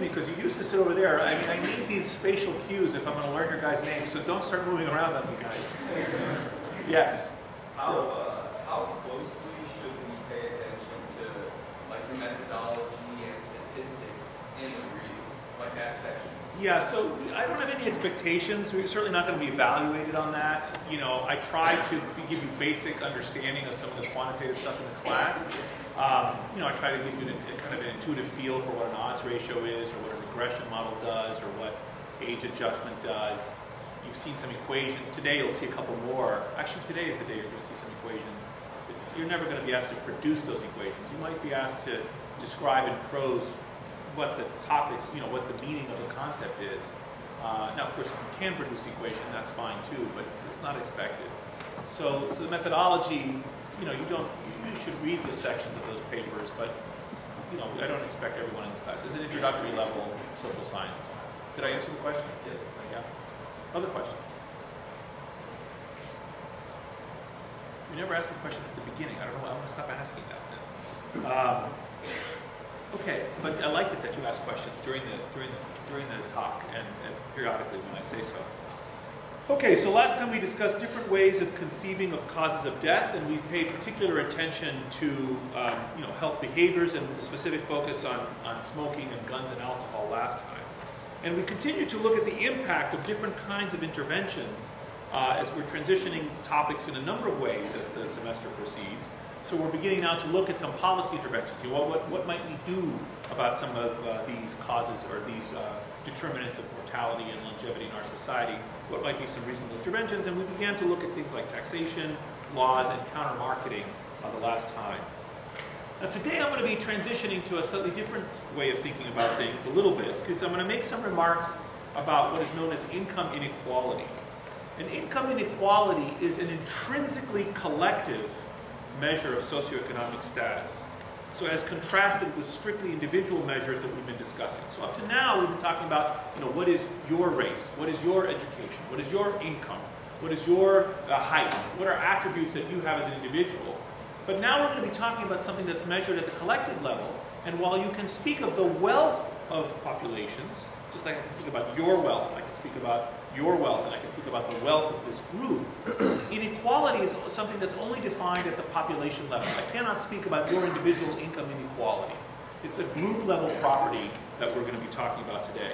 me because you used to sit over there. I mean, I need these spatial cues if I'm going to learn your guys' names, so don't start moving around on me, guys. Yes? How, uh, how closely should we pay attention to like the methodology and statistics in the reviews, like that section? Yeah, so I don't have any expectations. We're certainly not going to be evaluated on that. You know, I try to give you basic understanding of some of the quantitative stuff in the class. Um, you know, I try to give you an, a kind of an intuitive feel for what an odds ratio is, or what a regression model does, or what age adjustment does. You've seen some equations. Today you'll see a couple more. Actually, today is the day you're going to see some equations. You're never going to be asked to produce those equations. You might be asked to describe in prose what the topic, you know, what the meaning of the concept is. Uh, now, of course, if you can produce equation, that's fine too, but it's not expected. So, so the methodology, you know, you don't, you should read the sections of those papers, but, you know, I don't expect everyone in this class. It's an introductory level social science class. Did I answer the question? Yes. Yeah. Other questions? You never asked me questions at the beginning. I don't know. Why I'm going to stop asking that then. Um, okay, but I like it that you ask questions during the during the during the talk and, and periodically when I say so. Okay, so last time we discussed different ways of conceiving of causes of death, and we paid particular attention to um, you know health behaviors and a specific focus on, on smoking and guns and alcohol last time. And we continue to look at the impact of different kinds of interventions uh, as we're transitioning topics in a number of ways as the semester proceeds. So we're beginning now to look at some policy interventions. You know, what, what might we do about some of uh, these causes or these uh, determinants of mortality and longevity in our society? What might be some reasonable interventions? And we began to look at things like taxation, laws, and counter-marketing uh, the last time. Now today I'm going to be transitioning to a slightly different way of thinking about things a little bit because I'm going to make some remarks about what is known as income inequality. And income inequality is an intrinsically collective measure of socioeconomic status. So as contrasted with strictly individual measures that we've been discussing. So up to now we've been talking about, you know, what is your race? What is your education? What is your income? What is your uh, height? What are attributes that you have as an individual? But now we're going to be talking about something that's measured at the collective level. And while you can speak of the wealth of populations, just like I can speak about your wealth, I can speak about your wealth, and I can speak about the wealth of this group, inequality is something that's only defined at the population level. I cannot speak about your individual income inequality. It's a group level property that we're going to be talking about today.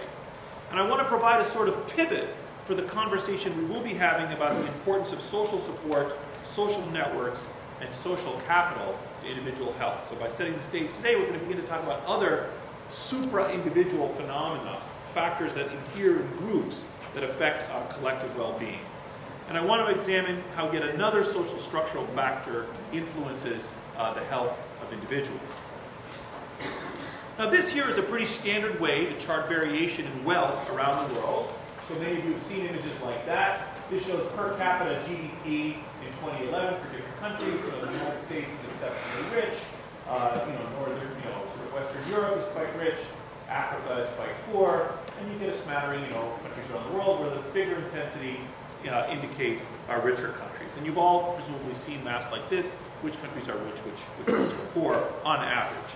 And I want to provide a sort of pivot for the conversation we will be having about the importance of social support, social networks, and social capital to individual health. So by setting the stage today, we're going to begin to talk about other supra-individual phenomena, factors that adhere in groups that affect our collective well-being. And I want to examine how yet another social structural factor influences uh, the health of individuals. Now this here is a pretty standard way to chart variation in wealth around the world. So many of you have seen images like that. This shows per capita GDP in 2011 for different countries. So the United States is exceptionally rich. Uh, you know, northern, you know, sort of Western Europe is quite rich. Africa is quite poor. And you get a smattering, you know, countries around the world where the bigger intensity uh, indicates are richer countries. And you've all presumably seen maps like this, which countries are rich, which, which are poor, on average.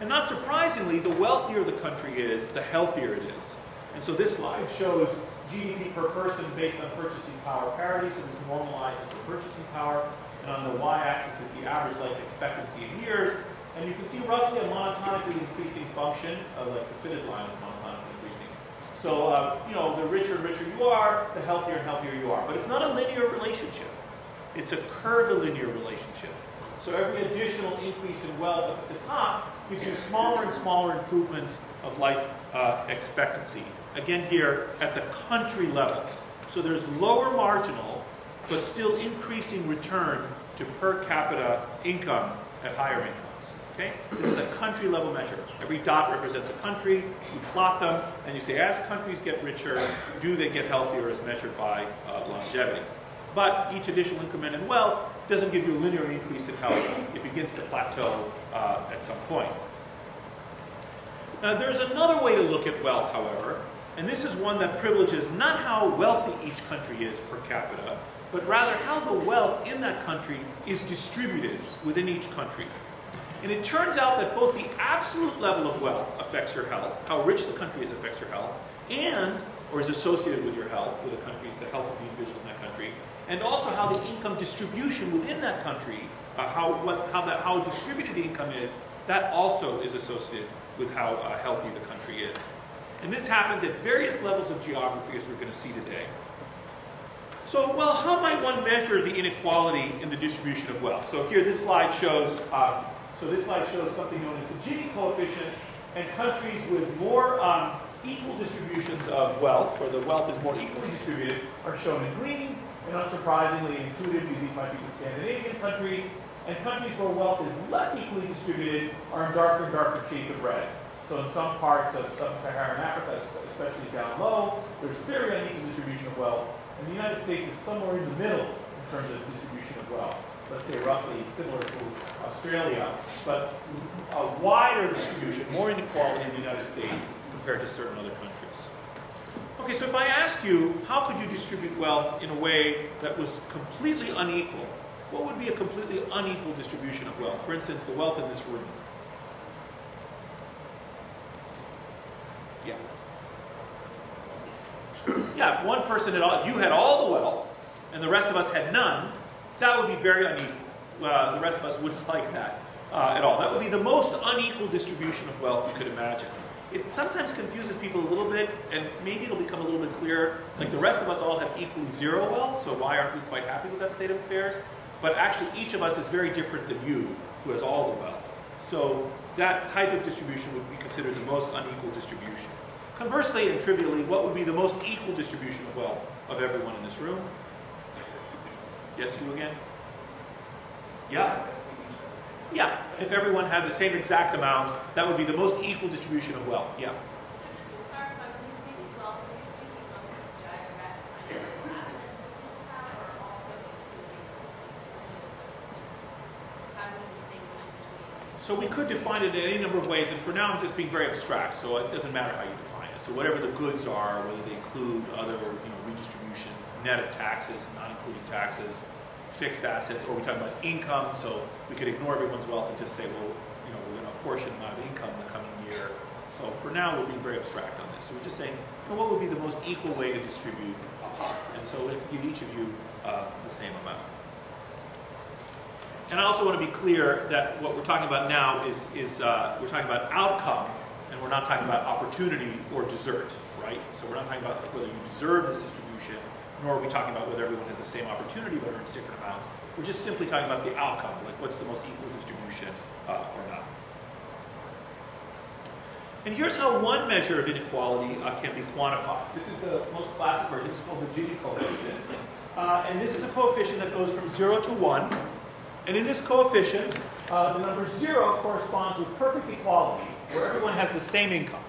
And not surprisingly, the wealthier the country is, the healthier it is. And so this slide shows GDP per person based on purchasing power parity, so this normalizes the purchasing power. And on the y-axis is the average life expectancy in years. And you can see roughly a monotonically increasing function, uh, like the fitted line increasing. So, uh, you know, the richer and richer you are, the healthier and healthier you are. But it's not a linear relationship. It's a curvilinear relationship. So every additional increase in wealth at the top gives you smaller and smaller improvements of life uh, expectancy. Again here at the country level. So there's lower marginal, but still increasing return to per capita income at higher incomes. Okay? This is a country level measure. Every dot represents a country. You plot them, and you say, as countries get richer, do they get healthier as measured by uh, longevity? But each additional increment in wealth doesn't give you a linear increase in health. It begins to plateau uh, at some point. Now, there's another way to look at wealth, however, and this is one that privileges not how wealthy each country is per capita, but rather how the wealth in that country is distributed within each country. And it turns out that both the absolute level of wealth affects your health, how rich the country is affects your health, and, or is associated with your health, with the country, the health of the individual in that country, and also how the income distribution within that country, uh, how, what, how, that, how distributed the income is, that also is associated with how uh, healthy the country is. And this happens at various levels of geography, as we're going to see today. So, well, how might one measure the inequality in the distribution of wealth? So here, this slide shows, uh, so this slide shows something known as the Gini coefficient, and countries with more um, equal distributions of wealth, where the wealth is more equally distributed, are shown in green, and unsurprisingly, intuitively, these might be the Scandinavian countries, and countries where wealth is less equally distributed are in darker and darker shades of red. So in some parts of sub-Saharan Africa, especially down low, there's very unequal distribution of wealth, and the United States is somewhere in the middle in terms of distribution of wealth. Let's say roughly similar to Australia, but a wider distribution, more inequality in the United States compared to certain other countries. Okay, so if I asked you, how could you distribute wealth in a way that was completely unequal? What would be a completely unequal distribution of wealth? For instance, the wealth in this room. Yeah. Yeah, if one person had all, you had all the wealth, and the rest of us had none, that would be very unequal. Uh, the rest of us wouldn't like that uh, at all. That would be the most unequal distribution of wealth you could imagine. It sometimes confuses people a little bit, and maybe it'll become a little bit clearer. Like the rest of us all have equally zero wealth, so why aren't we quite happy with that state of affairs? But actually, each of us is very different than you, who has all the wealth. So that type of distribution would be considered the most unequal distribution. Conversely and trivially, what would be the most equal distribution of wealth of everyone in this room? Yes, you again? Yeah? Yeah, if everyone had the same exact amount, that would be the most equal distribution of wealth. Yeah. So we could define it in any number of ways, and for now I'm just being very abstract, so it doesn't matter how you define it. So whatever the goods are, whether they include other you know, redistribution, net of taxes, not including taxes, fixed assets, or we talk about income, so we could ignore everyone's wealth and just say, well, you know, we're going to apportion amount of income in the coming year. So for now, we're being very abstract on this. So we're just saying, you know, what would be the most equal way to distribute a pot? And so we give each of you uh, the same amount. And I also want to be clear that what we're talking about now is, is uh, we're talking about outcome, and we're not talking about opportunity or desert, right? So we're not talking about like, whether you deserve this distribution, nor are we talking about whether everyone has the same opportunity but earns different amounts. We're just simply talking about the outcome, like what's the most equal distribution uh, or not. And here's how one measure of inequality uh, can be quantified. This is the most classic version. It's called the Gini coefficient. Uh, and this is the coefficient that goes from 0 to 1. And in this coefficient, uh, the number zero corresponds with perfect equality, where everyone has the same income,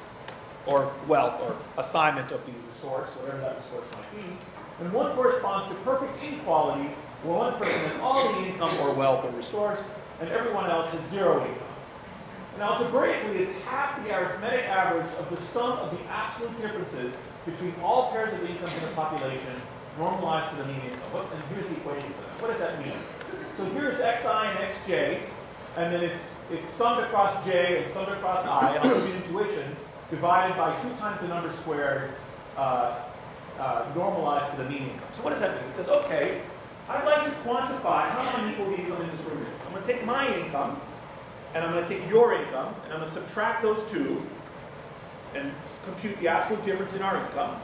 or wealth, or assignment of the resource, whatever that resource might be. Mm-hmm. And one corresponds to perfect inequality, where one person has all the income or wealth or resource, and everyone else has zero income. And algebraically, it's half the arithmetic average of the sum of the absolute differences between all pairs of incomes in a population normalized to the mean income. and here's the equation for that. What does that mean? So here's xi and xj, and then it's, it's summed across j and summed across i, and I'll give you intuition, divided by 2 times the number squared, uh, uh, normalized to the mean income. So what does that mean? It says, okay, I'd like to quantify how unequal the income in this room is. I'm going to take my income, and I'm going to take your income, and I'm going to subtract those two, and compute the absolute difference in our income.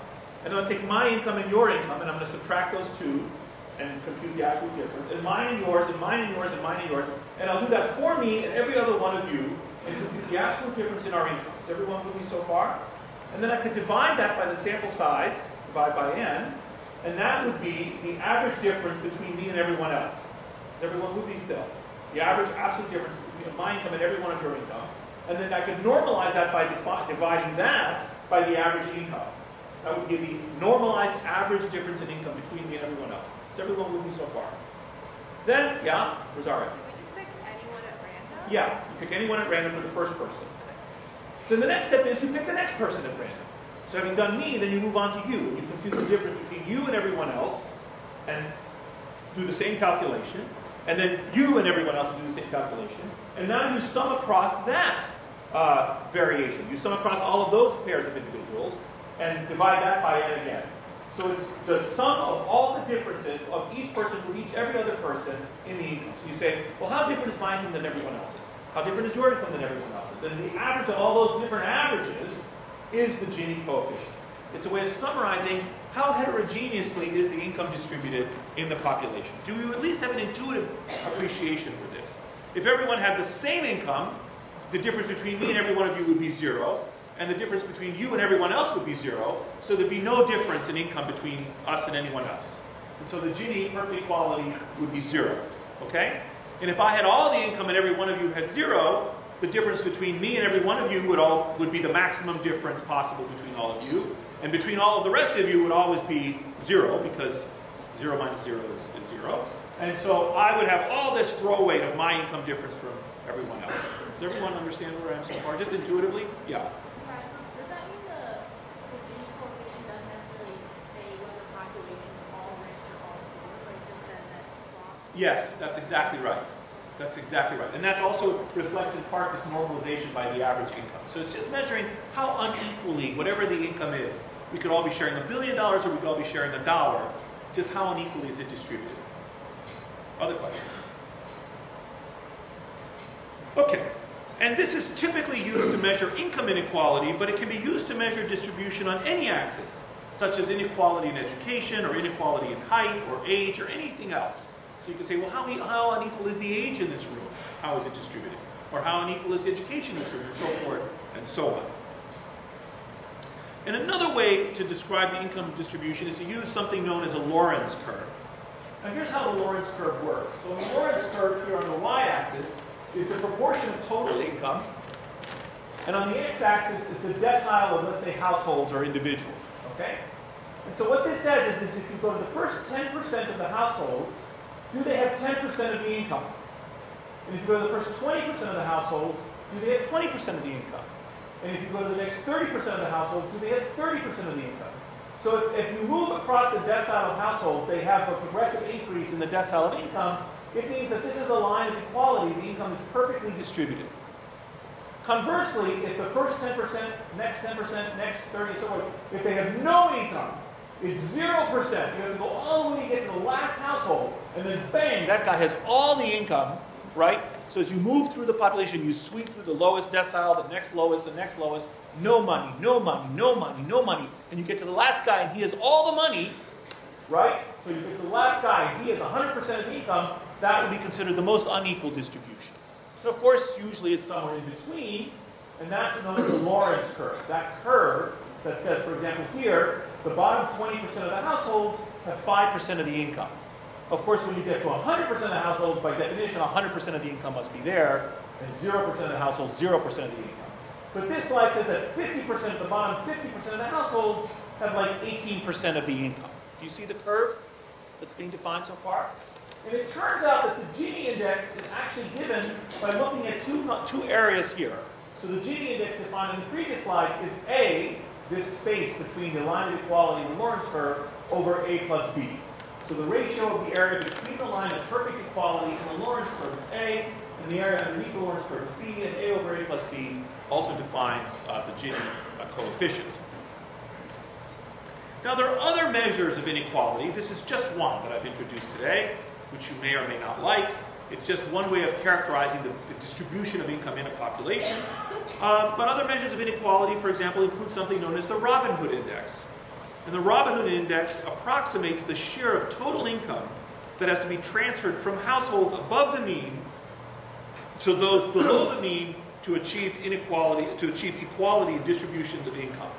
And I'm going to take my income and your income, and I'm going to subtract those two, and compute the absolute difference, and mine and yours, and mine and yours, and mine and yours, and I'll do that for me and every other one of you, and compute the absolute difference in our income. Is everyone with me so far? And then I could divide that by the sample size, divide by n, and that would be the average difference between me and everyone else. Is everyone with me still? The average absolute difference between my income and every one of your income. And then I could normalize that by dividing that by the average income. That would give the normalized average difference in income between me and everyone else. Is everyone with me so far? Then, yeah, Rosario. we just pick anyone at random? Yeah, you pick anyone at random for the first person. Then the next step is you pick the next person at random. So having done me, then you move on to you. You compute the difference between you and everyone else and do the same calculation. And then you and everyone else do the same calculation. And now you sum across that uh, variation. You sum across all of those pairs of individuals and divide that by n again. So it's the sum of all the differences of each person with each every other person in the income. So you say, well, how different is my income than everyone else's? How different is your income than everyone else's? And the average of all those different averages is the Gini coefficient. It's a way of summarizing how heterogeneously is the income distributed in the population. Do you at least have an intuitive appreciation for this? If everyone had the same income, the difference between me and every one of you would be zero, and the difference between you and everyone else would be zero, so there'd be no difference in income between us and anyone else. And so the Gini perfect equality would be zero, okay? And if I had all the income and every one of you had zero, the difference between me and every one of you would, all, would be the maximum difference possible between all of you. And between all of the rest of you would always be zero, because zero minus zero is, is zero. And so I would have all this throw weight of my income difference from everyone else. Does everyone understand where I am so far? Just intuitively? Yeah. Right, so does that mean the, the Gini coefficient doesn't necessarily say whether population is all rich or all poor, but it just says that across? Yes, that's exactly right. That's exactly right. And that also reflects in part this normalization by the average income. So it's just measuring how unequally, whatever the income is, we could all be sharing a billion dollars or we could all be sharing a dollar, just how unequally is it distributed? Other questions? Okay. And this is typically used to measure income inequality, but it can be used to measure distribution on any axis, such as inequality in education or inequality in height or age or anything else. So you can say, well, how, how unequal is the age in this room? How is it distributed? Or how unequal is the education in this room? And so forth and so on. And another way to describe the income distribution is to use something known as a Lorenz curve. Now here's how the Lorenz curve works. So the Lorenz curve here on the y-axis is the proportion of total income. And on the x-axis is the decile of, let's say, households or individuals. Okay? And so what this says is, is if you go to the first 10% of the households, do they have 10% of the income? And if you go to the first 20% of the households, do they have 20% of the income? And if you go to the next 30% of the households, do they have 30% of the income? So if, if you move across the decile of households, they have a progressive increase in the decile of income, it means that this is a line of equality. The income is perfectly distributed. Conversely, if the first 10%, next 10%, next 30, so on, if they have no income, it's 0%. You have to go all the way to get to the last household, and then bang, that guy has all the income, right? So as you move through the population, you sweep through the lowest decile, the next lowest, the next lowest, no money, no money, no money, no money, and you get to the last guy, and he has all the money, right? So you get to the last guy, and he has 100% of the income, that would be considered the most unequal distribution. And of course, usually it's somewhere in between, and that's known as the Lorenz curve. That curve that says, for example, here, the bottom 20% of the households have 5% of the income. Of course, when you get to 100% of the households, by definition, 100% of the income must be there, and 0% of the households, 0% of the income. But this slide says that 50% of the bottom 50% of the households have like 18% of the income. Do you see the curve that's being defined so far? And it turns out that the Gini index is actually given by looking at two, two areas here. So the Gini index defined in the previous slide is A, this space between the line of equality and the Lorenz curve, over A plus B. So the ratio of the area between the line of perfect equality and the Lorenz curve is A, and the area underneath the Lorenz curve is B, and A over A plus B also defines uh, the Gini uh, coefficient. Now there are other measures of inequality. This is just one that I've introduced today which you may or may not like. It's just one way of characterizing the, the distribution of income in a population. Uh, but other measures of inequality, for example, include something known as the Robin Hood Index. And the Robin Hood Index approximates the share of total income that has to be transferred from households above the mean to those below the mean to achieve inequality, to achieve equality in distributions of income.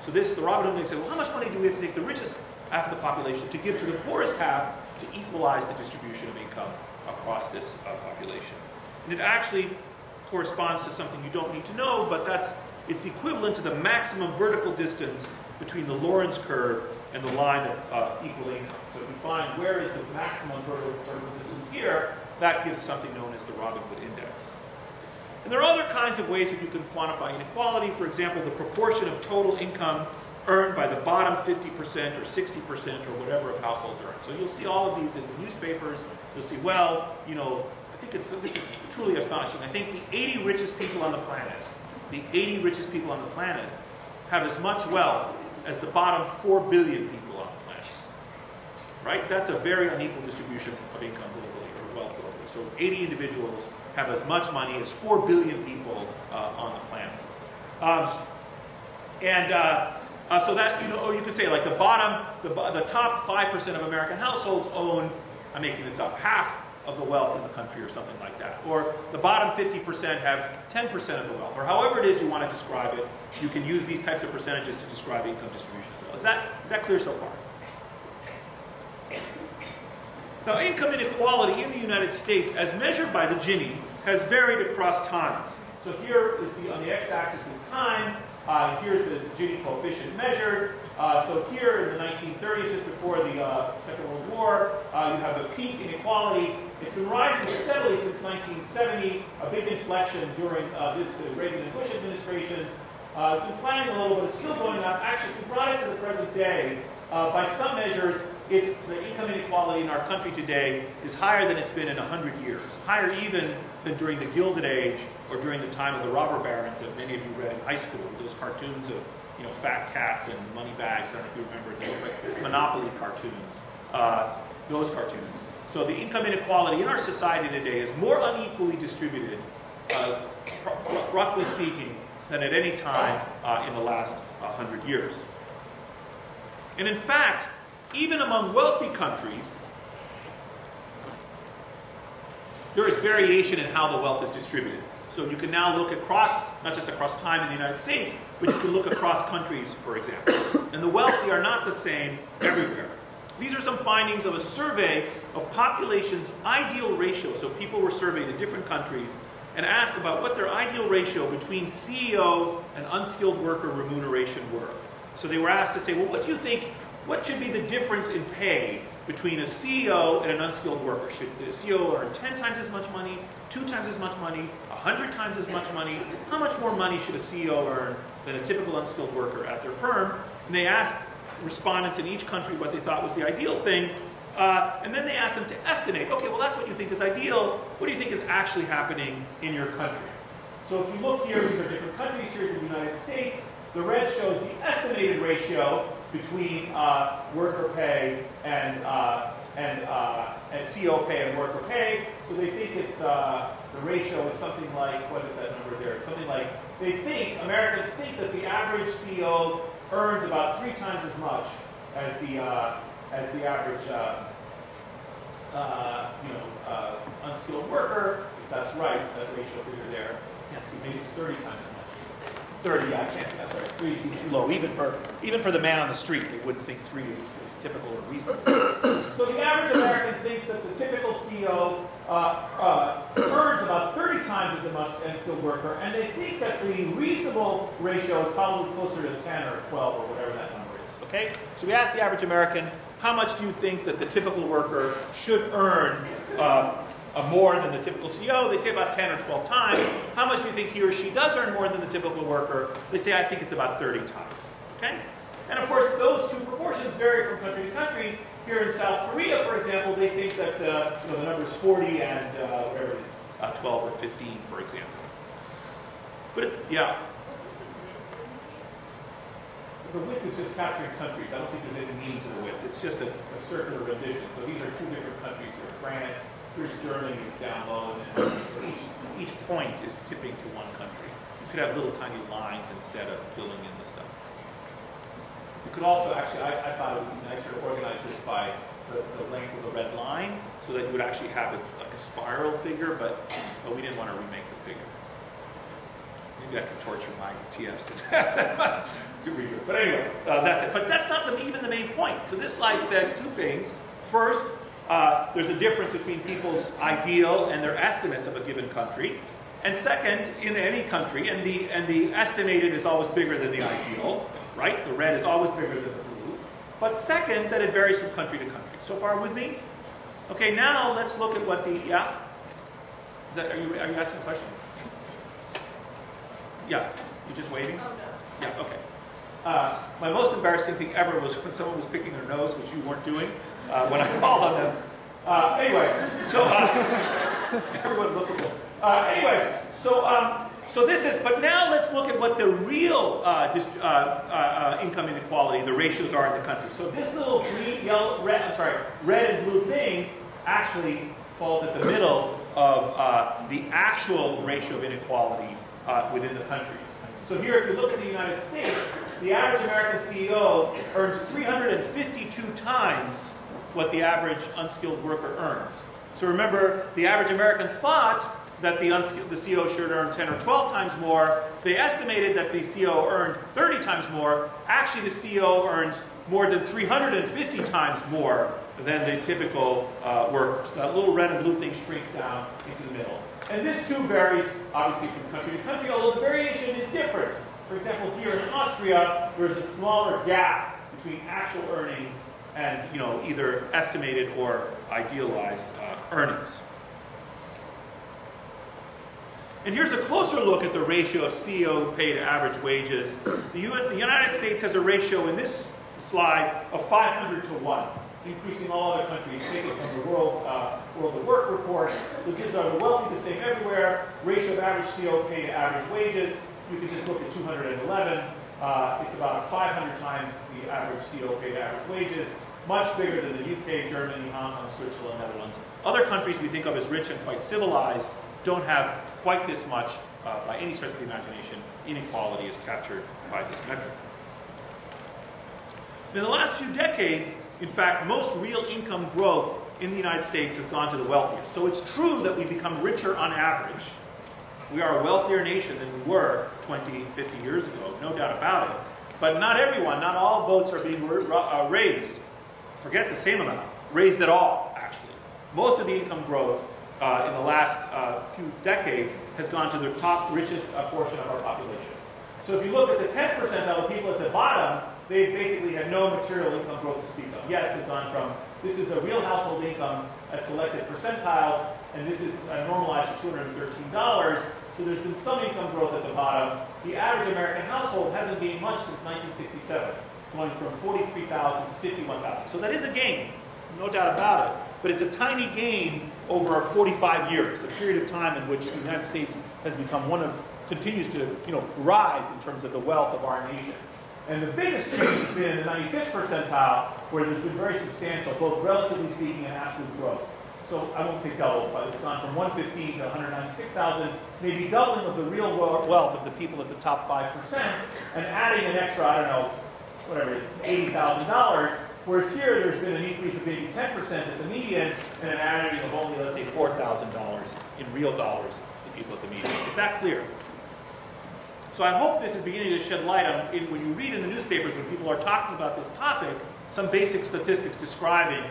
So this, the Robin Hood Index said, well, how much money do we have to take the richest half of the population to give to the poorest half to equalize the distribution of income across this uh, population. And it actually corresponds to something you don't need to know, but that's it's equivalent to the maximum vertical distance between the Lorenz curve and the line of uh, equal income. So if you find where is the maximum vertical, vertical distance here, that gives something known as the Robin Hood Index. And there are other kinds of ways that you can quantify inequality. For example, the proportion of total income earned by the bottom 50% or 60% or whatever of households earn. So you'll see all of these in the newspapers. You'll see, well, you know, It's, this is truly astonishing. I think the 80 richest people on the planet, the 80 richest people on the planet have as much wealth as the bottom 4 billion people on the planet. Right? That's a very unequal distribution of income globally or wealth globally. So 80 individuals have as much money as 4 billion people uh, on the planet. Um, and uh, uh, so that, you know, you could say like the bottom, the, the top 5% of American households own, I'm making this up, half of the wealth in the country or something like that. Or the bottom 50% have 10% of the wealth, or however it is you want to describe it, you can use these types of percentages to describe income distribution as well. Is that, is that clear so far? Now, income inequality in the United States, as measured by the Gini, has varied across time. So here is the, on the x-axis is time, uh, here's the Gini coefficient measured. Uh, so here in the 1930s, just before the uh, Second World War, uh, you have a peak inequality. It's been rising steadily since 1970, a big inflection during uh, this the Reagan and Bush administrations. Uh, it's been flattening a little, but it's still going up. Actually, if we brought it to the present day, uh, by some measures, it's the income inequality in our country today is higher than it's been in 100 years, higher even than during the Gilded Age or during the time of the robber barons that many of you read in high school, those cartoons of you know fat cats and money bags. I don't know if you remember those, but Monopoly cartoons, uh, those cartoons. So the income inequality in our society today is more unequally distributed, uh, roughly speaking, than at any time uh, in the last 100 years. And in fact, even among wealthy countries, there is variation in how the wealth is distributed. So you can now look across, not just across time in the United States, but you can look across countries, for example. And the wealthy are not the same everywhere. These are some findings of a survey of population's ideal ratio. So people were surveyed in different countries and asked about what their ideal ratio between CEO and unskilled worker remuneration were. So they were asked to say, well, what do you think, what should be the difference in pay between a CEO and an unskilled worker? Should the CEO earn 10 times as much money, two times as much money, 100 times as much money? How much more money should a CEO earn than a typical unskilled worker at their firm? And they asked respondents in each country what they thought was the ideal thing. Uh, and then they asked them to estimate, okay, well, that's what you think is ideal. What do you think is actually happening in your country? So if you look here, these are different countries. Here's the United States. The red shows the estimated ratio between uh, worker pay and, uh, and, uh, and CEO pay and worker pay. So they think it's, uh, the ratio is something like, what is that number there? Something like, they think, Americans think that the average CEO earns about three times as much as the, uh, as the average uh, you know, unskilled worker. If that's right, that ratio figure there. Can't see, maybe it's 30 times. 30, I can't that's right. Three seems too low. Even for, even for the man on the street, they wouldn't think three is, is typical or reasonable. so the average American thinks that the typical CEO uh, uh, earns about 30 times as much as skilled worker, and they think that the reasonable ratio is probably closer to 10 or 12 or whatever that number is. Okay? So we asked the average American, how much do you think that the typical worker should earn uh, uh, more than the typical CEO? They say about 10 or 12 times. How much do you think he or she does earn more than the typical worker? They say, I think it's about 30 times. Okay? And of course, those two proportions vary from country to country. Here in South Korea, for example, they think that the, you know, the number is 40 and uh, whatever it is, uh, 12 or 15, for example. But yeah, the width is just capturing countries. I don't think there's any meaning to the width. It's just a, a circular rendition. So these are two different countries here. France, here's Germany, it's down low, and each, each point is tipping to one country. You could have little tiny lines instead of filling in the stuff. You could also actually, I, I thought it would be nicer to organize this by the, the length of the red line so that you would actually have a, like a spiral figure, but, but we didn't want to remake the figure. Maybe I can torture my TFs redo it. But anyway, uh, that's it. But that's not the, even the main point. So this slide says two things. First, uh, there's a difference between people's ideal and their estimates of a given country. And second, in any country, and the, and the estimated is always bigger than the ideal, right? The red is always bigger than the blue. But second, that it varies from country to country. So far with me? Okay, now let's look at what the, yeah? Is that, are you, are you asking a question? Yeah, you just waiting? Oh, no. Yeah, okay. Uh, my most embarrassing thing ever was when someone was picking their nose, which you weren't doing, uh, when I called on them. Uh, anyway, so uh, everyone lookable. Uh, anyway, so um, so this is. But now let's look at what the real uh, uh, uh, uh, income inequality, the ratios are in the country. So this little green, yellow, red, I'm sorry, red and blue thing actually falls at the middle of the actual ratio of inequality within the countries. So here, if you look at the United States, the average American CEO earns 352 times what the average unskilled worker earns. So remember, the average American thought that the, the CEO should earn 10 or 12 times more. They estimated that the CEO earned 30 times more. Actually, the CEO earns more than 350 times more than the typical uh, worker. That little red and blue thing shrinks down into the middle. And this too varies, obviously, from country to country, although the variation is different. For example, here in Austria, there's a smaller gap between actual earnings and you know, either estimated or idealized uh, earnings. And here's a closer look at the ratio of CEO pay to average wages. The, U- the United States has a ratio in this slide of 500 to 1, increasing all other countries, taken from the World, uh, World of Work report. This is uh, the wealthy the same everywhere, ratio of average CEO pay to average wages. You can just look at 211. Uh, it's about 500 times the average CEO to average wages, much bigger than the UK, Germany, Hong Kong, Switzerland, Netherlands. Other countries we think of as rich and quite civilized don't have quite this much, uh, by any stretch of the imagination, inequality is captured by this metric. In the last few decades, in fact, most real income growth in the United States has gone to the wealthiest. So it's true that we become richer on average. We are a wealthier nation than we were 20, 50 years ago, no doubt about it. But not everyone, not all boats are being uh, raised. Forget the same amount, raised at all, actually. Most of the income growth uh, in the last uh, few decades has gone to the top richest uh, portion of our population. So if you look at the 10 percentile of people at the bottom, they basically had no material income growth to speak of. Yes, they've gone from, this is a real household income at selected percentiles, and this is uh, normalized to $213. So there's been some income growth at the bottom. The average American household hasn't gained much since 1967, going from 43,000 to 51,000. So that is a gain, no doubt about it. But it's a tiny gain over 45 years, a period of time in which the United States has become one of, continues to you know, rise in terms of the wealth of our nation. And the biggest change has been the 95th percentile, where there's been very substantial, both relatively speaking and absolute growth. So I won't say double, but it's gone from 115 to 196,000, maybe doubling of the real wealth of the people at the top 5%, and adding an extra, I don't know, whatever it is, $80,000 Whereas here, there's been an increase of maybe 10% at the median and an adding of only, let's say, $4,000 in real dollars to people at the median. Is that clear? So I hope this is beginning to shed light on, when you read in the newspapers when people are talking about this topic, some basic statistics describing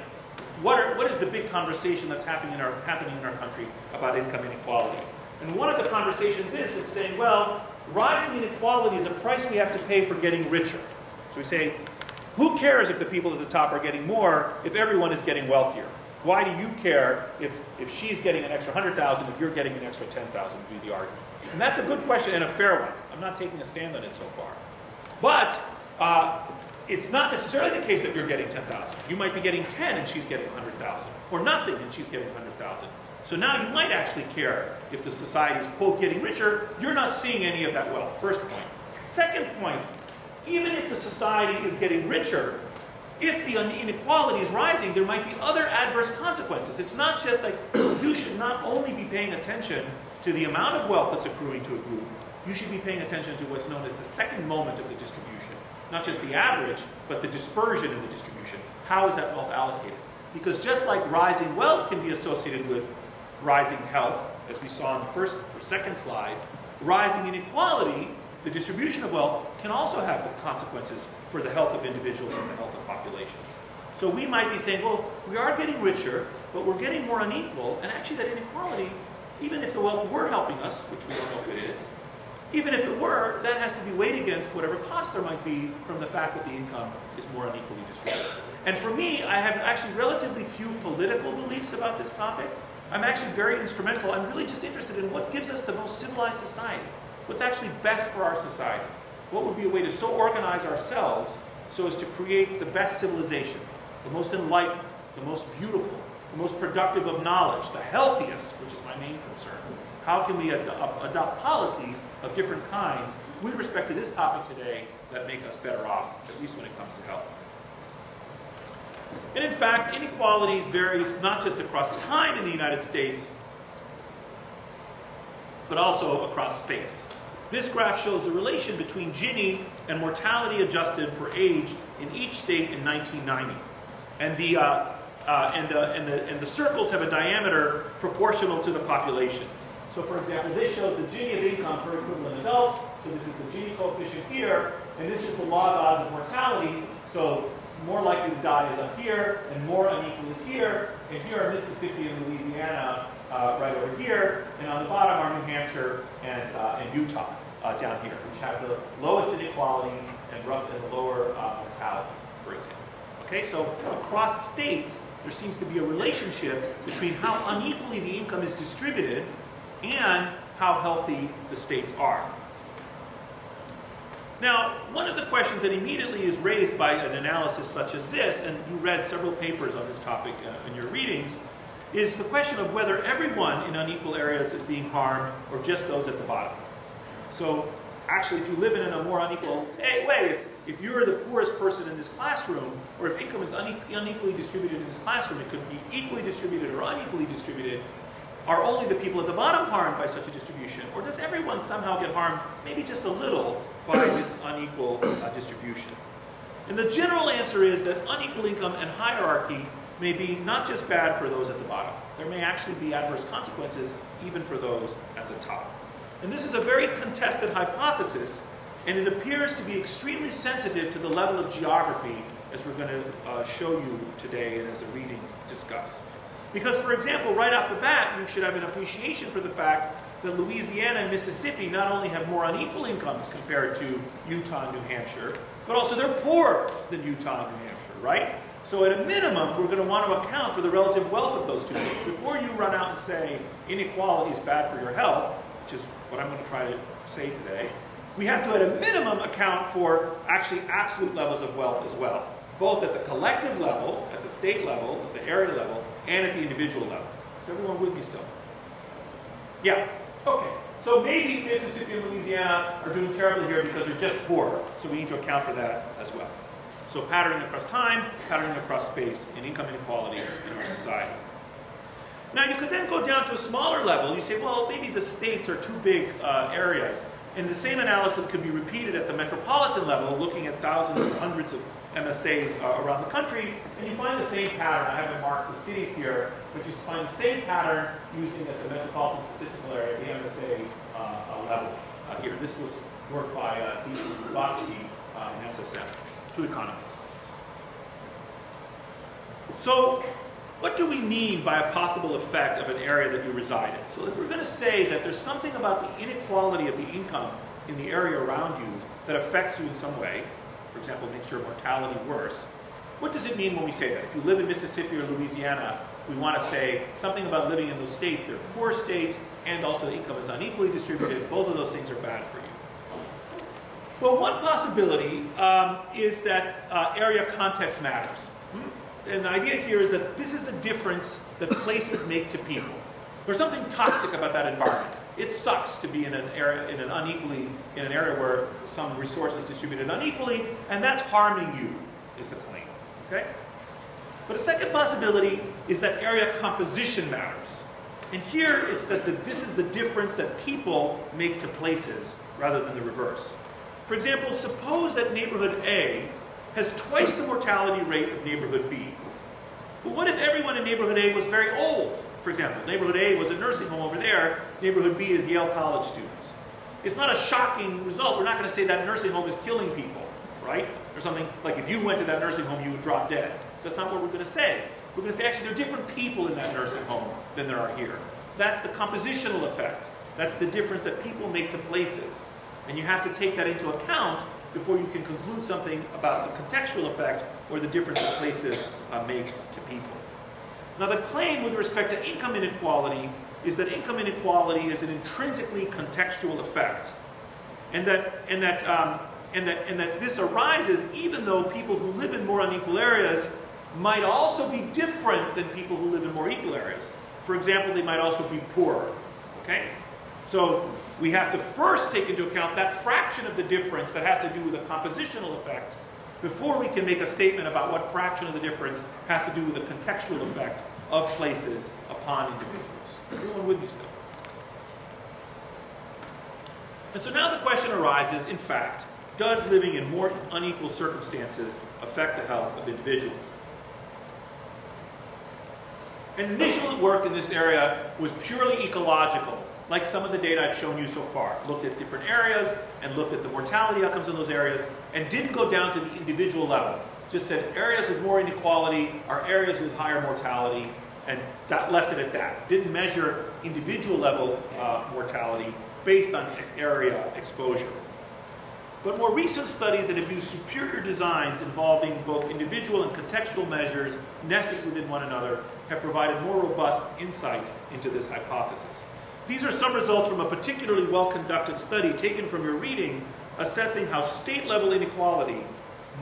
what, are, what is the big conversation that's happening in, our, happening in our country about income inequality. And one of the conversations is it's saying, well, rising inequality is a price we have to pay for getting richer. So we say, who cares if the people at the top are getting more if everyone is getting wealthier? Why do you care if, if she's getting an extra 100,000 if you're getting an extra 10,000 would be the argument. And that's a good question and a fair one. I'm not taking a stand on it so far. But uh, it's not necessarily the case that you're getting 10,000. You might be getting 10 and she's getting 100,000, or nothing and she's getting 100,000. So now you might actually care if the society is, quote, getting richer. You're not seeing any of that wealth, first point. Second point, even if the society is getting richer, if the inequality is rising, there might be other adverse consequences. It's not just like you should not only be paying attention to the amount of wealth that's accruing to a group, you should be paying attention to what's known as the second moment of the distribution. Not just the average, but the dispersion in the distribution. How is that wealth allocated? Because just like rising wealth can be associated with rising health, as we saw in the first or second slide, rising inequality the distribution of wealth can also have consequences for the health of individuals and the health of populations. So we might be saying, well, we are getting richer, but we're getting more unequal, and actually that inequality, even if the wealth were helping us, which we don't know if it is, even if it were, that has to be weighed against whatever cost there might be from the fact that the income is more unequally distributed. And for me, I have actually relatively few political beliefs about this topic. I'm actually very instrumental. I'm really just interested in what gives us the most civilized society what's actually best for our society. What would be a way to so organize ourselves so as to create the best civilization, the most enlightened, the most beautiful, the most productive of knowledge, the healthiest, which is my main concern. How can we ad adopt policies of different kinds with respect to this topic today that make us better off, at least when it comes to health? And in fact, inequalities varies not just across time in the United States, but also across space. This graph shows the relation between Gini and mortality adjusted for age in each state in 1990. And the, uh, uh, and, the, and, the, and the circles have a diameter proportional to the population. So for example, this shows the Gini of income per equivalent adult. So this is the Gini coefficient here, and this is the log odds of mortality. So more likely to die is up here, and more unequal is here. And here are Mississippi and Louisiana uh, right over here, and on the bottom are New Hampshire and, uh, and Utah uh, down here, which have the lowest inequality and, rough, and the lower uh, mortality, for example. Okay, so across states, there seems to be a relationship between how unequally the income is distributed and how healthy the states are. Now, one of the questions that immediately is raised by an analysis such as this, and you read several papers on this topic uh, in your readings, is the question of whether everyone in unequal areas is being harmed or just those at the bottom. So actually, if you live in a more unequal way, if, if you're the poorest person in this classroom, or if income is unequally distributed in this classroom, it could be equally distributed or unequally distributed, are only the people at the bottom harmed by such a distribution? Or does everyone somehow get harmed, maybe just a little, by this unequal uh, distribution? And the general answer is that unequal income and hierarchy may be not just bad for those at the bottom. There may actually be adverse consequences even for those at the top. And this is a very contested hypothesis, and it appears to be extremely sensitive to the level of geography as we're going to uh, show you today and as the readings discuss. Because, for example, right off the bat, you should have an appreciation for the fact that Louisiana and Mississippi not only have more unequal incomes compared to Utah and New Hampshire, but also they're poorer than Utah and New Hampshire, right? So at a minimum, we're going to want to account for the relative wealth of those two things. Before you run out and say inequality is bad for your health, which is what I'm going to try to say today, we have to at a minimum account for actually absolute levels of wealth as well, both at the collective level, at the state level, at the area level, and at the individual level. Is everyone with me still? Yeah, okay. So maybe Mississippi and Louisiana are doing terribly here because they're just poor, so we need to account for that as well. So patterning across time, patterning across space, and income inequality in our society. Now you could then go down to a smaller level. You say, well, maybe the states are too big uh, areas. And the same analysis could be repeated at the metropolitan level, looking at thousands or hundreds of MSAs uh, around the country, and you find the same pattern. I haven't marked the cities here, but you find the same pattern using at the metropolitan statistical area, the MSA uh, level uh, here. This was work by uh, D. Lubotsky uh, and SSM, two economists. So what do we mean by a possible effect of an area that you reside in? So if we're going to say that there's something about the inequality of the income in the area around you that affects you in some way, for example, makes your mortality worse, what does it mean when we say that? If you live in Mississippi or Louisiana, we want to say something about living in those states. They're poor states, and also the income is unequally distributed. Both of those things are bad for you. Well, one possibility um, is that uh, area context matters. And the idea here is that this is the difference that places make to people. There's something toxic about that environment. It sucks to be in an area, in an unequally, in an area where some resource is distributed unequally, and that's harming you, is the claim. Okay? But a second possibility is that area composition matters. And here it's that the, this is the difference that people make to places rather than the reverse. For example, suppose that neighborhood A has twice the mortality rate of neighborhood B. But what if everyone in neighborhood A was very old? For example, neighborhood A was a nursing home over there, neighborhood B is Yale College students. It's not a shocking result. We're not going to say that nursing home is killing people, right? Or something like if you went to that nursing home, you would drop dead. That's not what we're going to say. We're going to say actually there are different people in that nursing home than there are here. That's the compositional effect. That's the difference that people make to places. And you have to take that into account before you can conclude something about the contextual effect or the difference that places uh, make to people. Now the claim with respect to income inequality is that income inequality is an intrinsically contextual effect and that, and that um, And that, and that this arises even though people who live in more unequal areas might also be different than people who live in more equal areas. For example, they might also be poorer. Okay? So we have to first take into account that fraction of the difference that has to do with a compositional effect before we can make a statement about what fraction of the difference has to do with the contextual effect of places upon individuals. Everyone with me still? And so now the question arises, in fact, does living in more unequal circumstances affect the health of individuals? And initial work in this area was purely ecological, like some of the data I've shown you so far. Looked at different areas and looked at the mortality outcomes in those areas and didn't go down to the individual level. Just said areas with more inequality are areas with higher mortality and that left it at that. Didn't measure individual level uh, mortality based on area exposure. But more recent studies that have used superior designs involving both individual and contextual measures nested within one another have provided more robust insight into this hypothesis. These are some results from a particularly well-conducted study taken from your reading assessing how state-level inequality,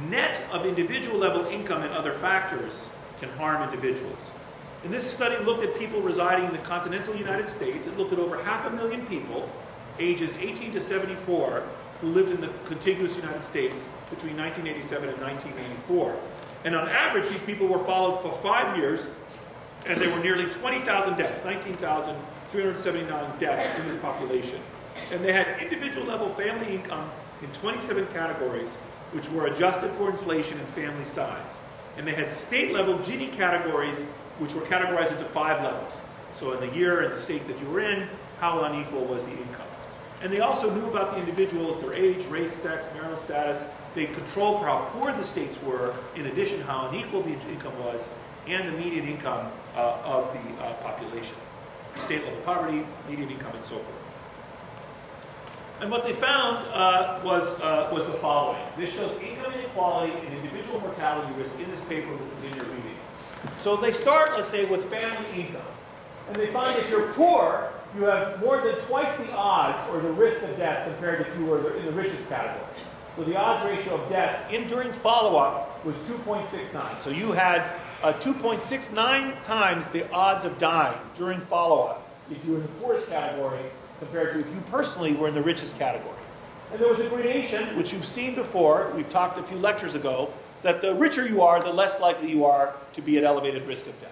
net of individual-level income and other factors, can harm individuals. And this study looked at people residing in the continental United States. It looked at over half a million people, ages 18 to 74, who lived in the contiguous United States between 1987 and 1994. And on average, these people were followed for five years, and there were nearly 20,000 deaths, 19,379 deaths in this population. And they had individual level family income in 27 categories, which were adjusted for inflation and family size. And they had state level Gini categories which were categorized into five levels. So in the year and the state that you were in, how unequal was the income. And they also knew about the individuals, their age, race, sex, marital status. They controlled for how poor the states were, in addition how unequal the income was, and the median income uh, of the uh, population. State level poverty, median income, and so forth. And what they found uh, was, uh, was the following. This shows income inequality and individual mortality risk in this paper, which was in your reading. So they start, let's say, with family income. And they find if you're poor, you have more than twice the odds or the risk of death compared to if you were in the richest category. So the odds ratio of death in during follow-up was 2.69. So you had uh, 2.69 times the odds of dying during follow-up if you were in the poorest category compared to if you personally were in the richest category. And there was a gradation, which you've seen before, we've talked a few lectures ago, that the richer you are, the less likely you are to be at elevated risk of death.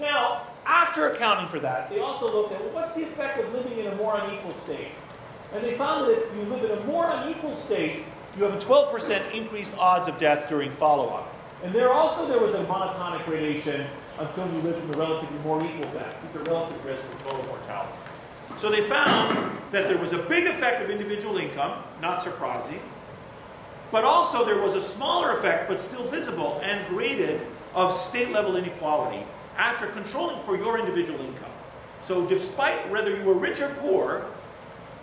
Now, after accounting for that, they also looked at well, what's the effect of living in a more unequal state. And they found that if you live in a more unequal state, you have a 12% increased odds of death during follow-up. And there also there was a monotonic gradation until you lived in a relatively more equal death. These are relative risk of total mortality. So they found that there was a big effect of individual income, not surprising, but also there was a smaller effect, but still visible and graded, of state level inequality after controlling for your individual income. So despite whether you were rich or poor,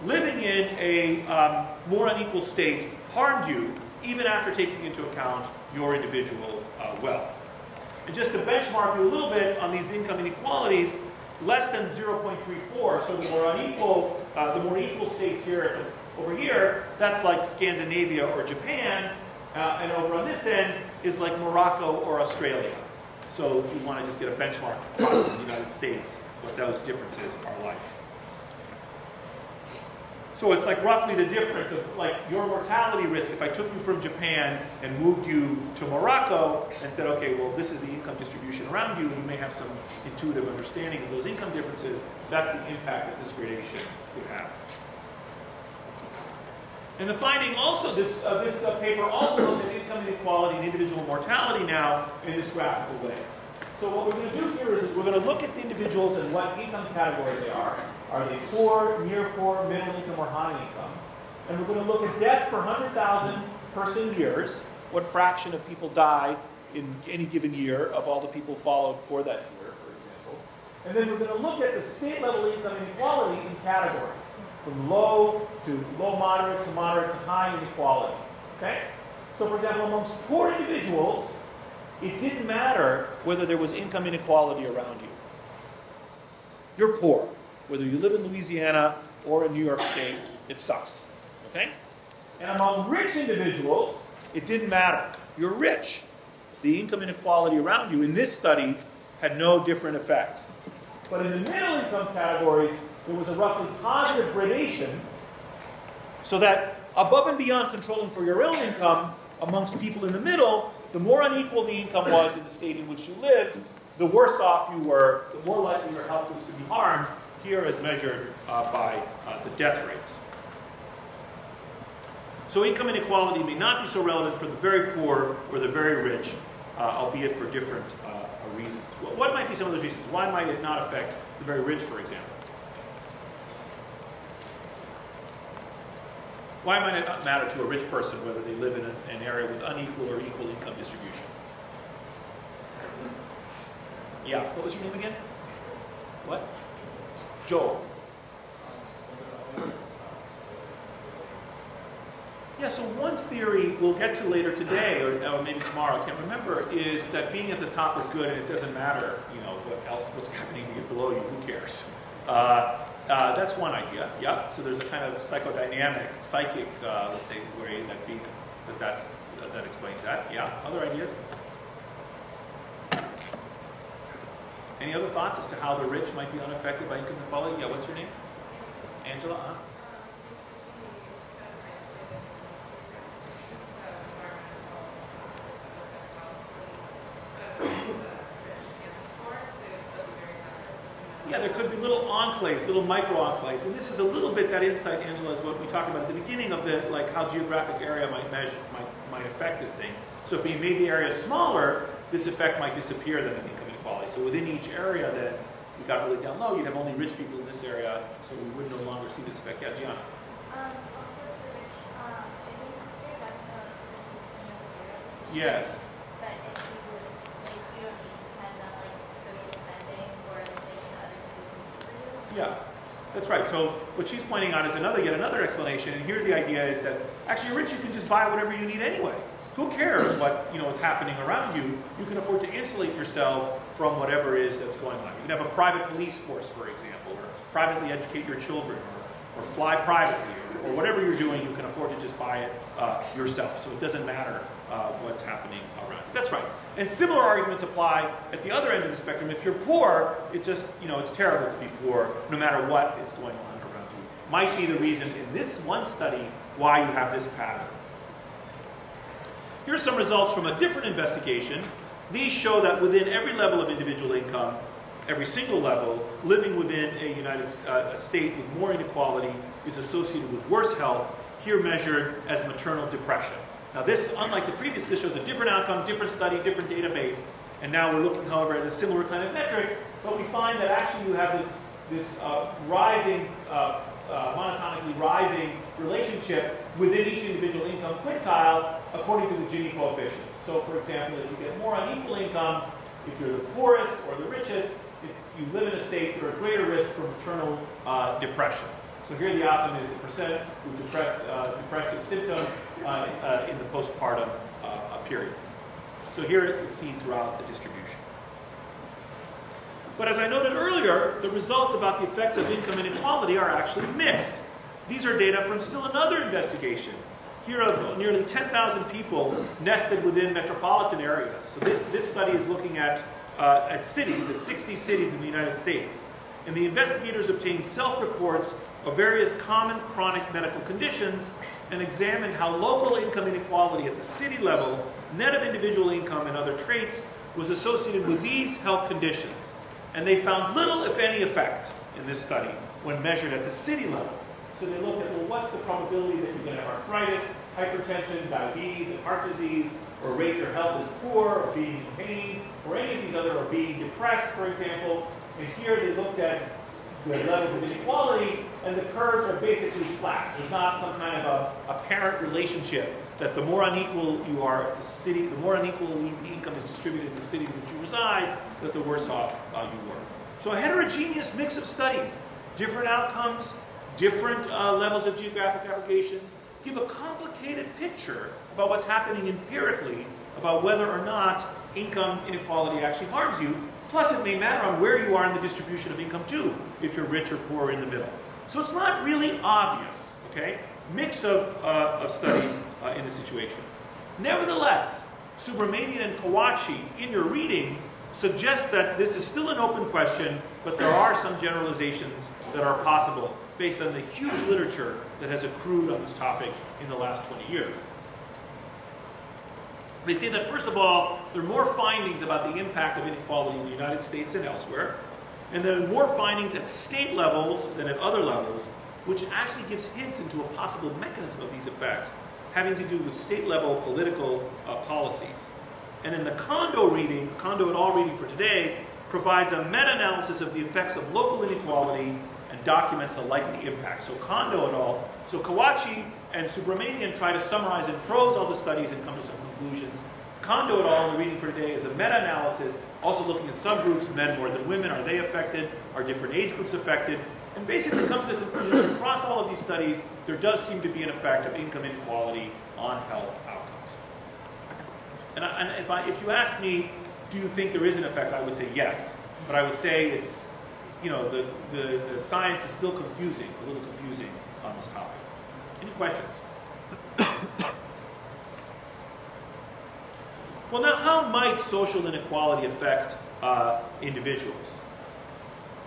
living in a um, more unequal state harmed you even after taking into account your individual uh, wealth. And just to benchmark you a little bit on these income inequalities, less than 0.34, so the more unequal, uh, the more equal states here over here, that's like Scandinavia or Japan, uh, and over on this end is like Morocco or Australia. So if you want to just get a benchmark across the United States, what those differences are like. So it's like roughly the difference of like your mortality risk if I took you from Japan and moved you to Morocco and said, okay, well, this is the income distribution around you, and you may have some intuitive understanding of those income differences, that's the impact that this gradation would have. And the finding also, this, uh, this uh, paper also looked at income inequality and individual mortality now in this graphical way. So what we're going to do here is, is we're going to look at the individuals and what income category they are. Are they poor, near poor, middle income, or high income? And we're going to look at deaths per 100,000 person years. What fraction of people die in any given year of all the people followed for that year, for example. And then we're going to look at the state level income inequality in categories from low to low moderate to moderate to high inequality. Okay? So for example, amongst poor individuals, it didn't matter whether there was income inequality around you. You're poor. Whether you live in Louisiana or in New York State, it sucks. Okay? And among rich individuals, it didn't matter. You're rich. The income inequality around you in this study had no different effect. But in the middle income categories, there was a roughly positive gradation so that above and beyond controlling for your own income, amongst people in the middle, the more unequal the income was in the state in which you lived, the worse off you were, the more likely your health was to be harmed, here as measured uh, by uh, the death rates. So income inequality may not be so relevant for the very poor or the very rich, uh, albeit for different uh, reasons. What might be some of those reasons? Why might it not affect the very rich, for example? Why might it not matter to a rich person whether they live in an area with unequal or equal income distribution? Yeah, what was your name again? What? Joel. Yeah, so one theory we'll get to later today, or, or, maybe tomorrow, I can't remember, is that being at the top is good and it doesn't matter, you know, what else, what's happening below you, who cares? Uh, uh, that's one idea, yeah. So there's a kind of psychodynamic, psychic, uh, let's say, way that being, that that's, that explains that, yeah. Other ideas? Any other thoughts as to how the rich might be unaffected by income inequality? Yeah, what's your name? Angela? Huh? Yeah, there could be little enclaves, little micro enclaves. And this is a little bit that insight, Angela, is what we talked about at the beginning of the, like how geographic area might measure, might, might affect this thing. So if you made the area smaller, this effect might disappear then inequality. So within each area then, we got really down low, you'd have only rich people in this area, so we would no longer see this effect. Yeah, Gianna. Um, Yes. Yeah, that's right. So what she's pointing out is another, yet another explanation. And here the idea is that actually rich, you can just buy whatever you need anyway. Who cares what you know is happening around you? You can afford to insulate yourself from whatever is that's going on. You can have a private police force, for example, or privately educate your children, or, or fly privately, or, or, whatever you're doing, you can afford to just buy it uh, yourself. So it doesn't matter uh, what's happening around. That's right. And similar arguments apply at the other end of the spectrum. If you're poor, it just, you know, it's terrible to be poor no matter what is going on around you. Might be the reason in this one study why you have this pattern. Here are some results from a different investigation. These show that within every level of individual income, every single level, living within a United uh, a state with more inequality is associated with worse health, here measured as maternal depression. Now this, unlike the previous, this shows a different outcome, different study, different database. And now we're looking, however, at a similar kind of metric, but we find that actually you have this, this uh, rising, uh, uh, monotonically rising relationship within each individual income quintile according to the Gini coefficient. So for example, if you get more unequal income, if you're the poorest or the richest, you live in a state that are at greater risk for maternal uh, depression. So here the outcome is the percent with depress, uh, depressive symptoms uh, uh, in the postpartum uh, period. So here it's seen throughout the distribution. But as I noted earlier, the results about the effects of income inequality are actually mixed. These are data from still another investigation. Here of nearly 10,000 people nested within metropolitan areas. So this, this study is looking at, uh, at cities, at 60 cities in the United States. And the investigators obtained self-reports of various common chronic medical conditions and examined how local income inequality at the city level, net of individual income and other traits, was associated with these health conditions. And they found little, if any, effect in this study when measured at the city level. So they looked at, well, what's the probability that you're going to have arthritis, hypertension, diabetes, and heart disease, or rate your health as poor, or being in pain, or any of these other, or being depressed, for example. And here they looked at the levels of inequality, and the curves are basically flat. There's not some kind of a apparent relationship that the more unequal you are, the city, the more unequal the income is distributed in the city in which you reside, that the worse off uh, you were. So a heterogeneous mix of studies, different outcomes, different uh, levels of geographic aggregation, give a complicated picture about what's happening empirically about whether or not income inequality actually harms you. Plus, it may matter on where you are in the distribution of income too, if you're rich or poor or in the middle. So it's not really obvious, okay? mix of, uh, of studies uh, in the situation. Nevertheless, Subramanian and Kawachi, in your reading, suggest that this is still an open question, but there are some generalizations that are possible based on the huge literature that has accrued on this topic in the last 20 years. They say that, first of all, there are more findings about the impact of inequality in the United States and elsewhere, and there are more findings at state levels than at other levels, which actually gives hints into a possible mechanism of these effects having to do with state level political uh, policies. And in the Kondo reading, Kondo et al. reading for today, provides a meta-analysis of the effects of local inequality documents the likely impact. So Kondo et al., so Kawachi and Subramanian try to summarize in prose all the studies and come to some conclusions. Kondo et al. in the reading for today is a meta-analysis, also looking at subgroups, men more than women, are they affected? Are different age groups affected? And basically comes to the conclusion that across all of these studies, there does seem to be an effect of income inequality on health outcomes. And, I, and if, I, if you ask me, do you think there is an effect, I would say yes. But I would say it's, you know, the, the, the science is still confusing, a little confusing on this topic. Any questions? well, now, how might social inequality affect uh, individuals?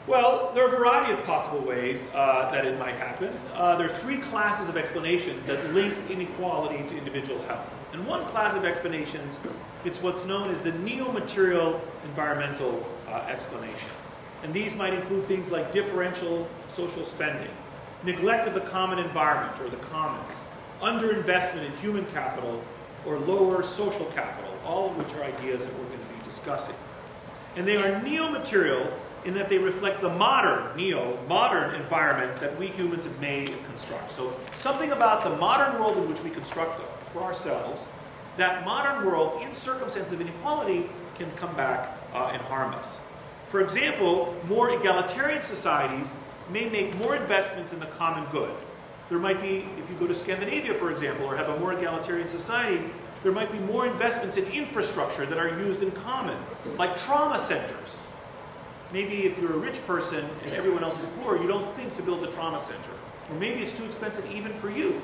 Well, there are a variety of possible ways uh, that it might happen. Uh, there are three classes of explanations that link inequality to individual health. And one class of explanations, it's what's known as the neo-material environmental uh, explanation. And these might include things like differential social spending, neglect of the common environment or the commons, underinvestment in human capital, or lower social capital, all of which are ideas that we're going to be discussing. And they are neo-material in that they reflect the modern, neo, modern environment that we humans have made and construct. So something about the modern world in which we construct for ourselves, that modern world, in circumstances of inequality, can come back uh, and harm us. For example, more egalitarian societies may make more investments in the common good. There might be, if you go to Scandinavia, for example, or have a more egalitarian society, there might be more investments in infrastructure that are used in common, like trauma centers. Maybe if you're a rich person and everyone else is poor, you don't think to build a trauma center. Or maybe it's too expensive even for you.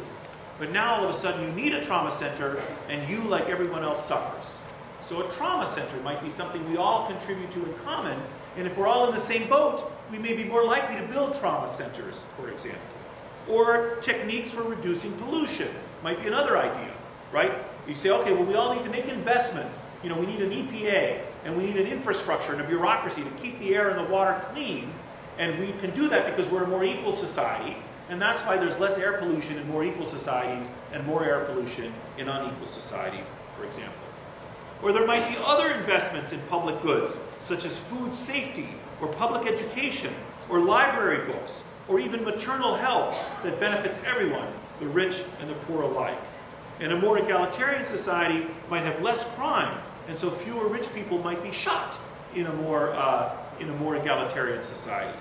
But now all of a sudden you need a trauma center and you, like everyone else, suffers. So a trauma center might be something we all contribute to in common. And if we're all in the same boat, we may be more likely to build trauma centers, for example. Or techniques for reducing pollution might be another idea, right? You say, okay, well, we all need to make investments. You know, we need an EPA, and we need an infrastructure and a bureaucracy to keep the air and the water clean. And we can do that because we're a more equal society. And that's why there's less air pollution in more equal societies and more air pollution in unequal societies, for example. Or there might be other investments in public goods, such as food safety, or public education, or library books, or even maternal health that benefits everyone, the rich and the poor alike. And a more egalitarian society might have less crime, and so fewer rich people might be shot in a more, uh, in a more egalitarian society.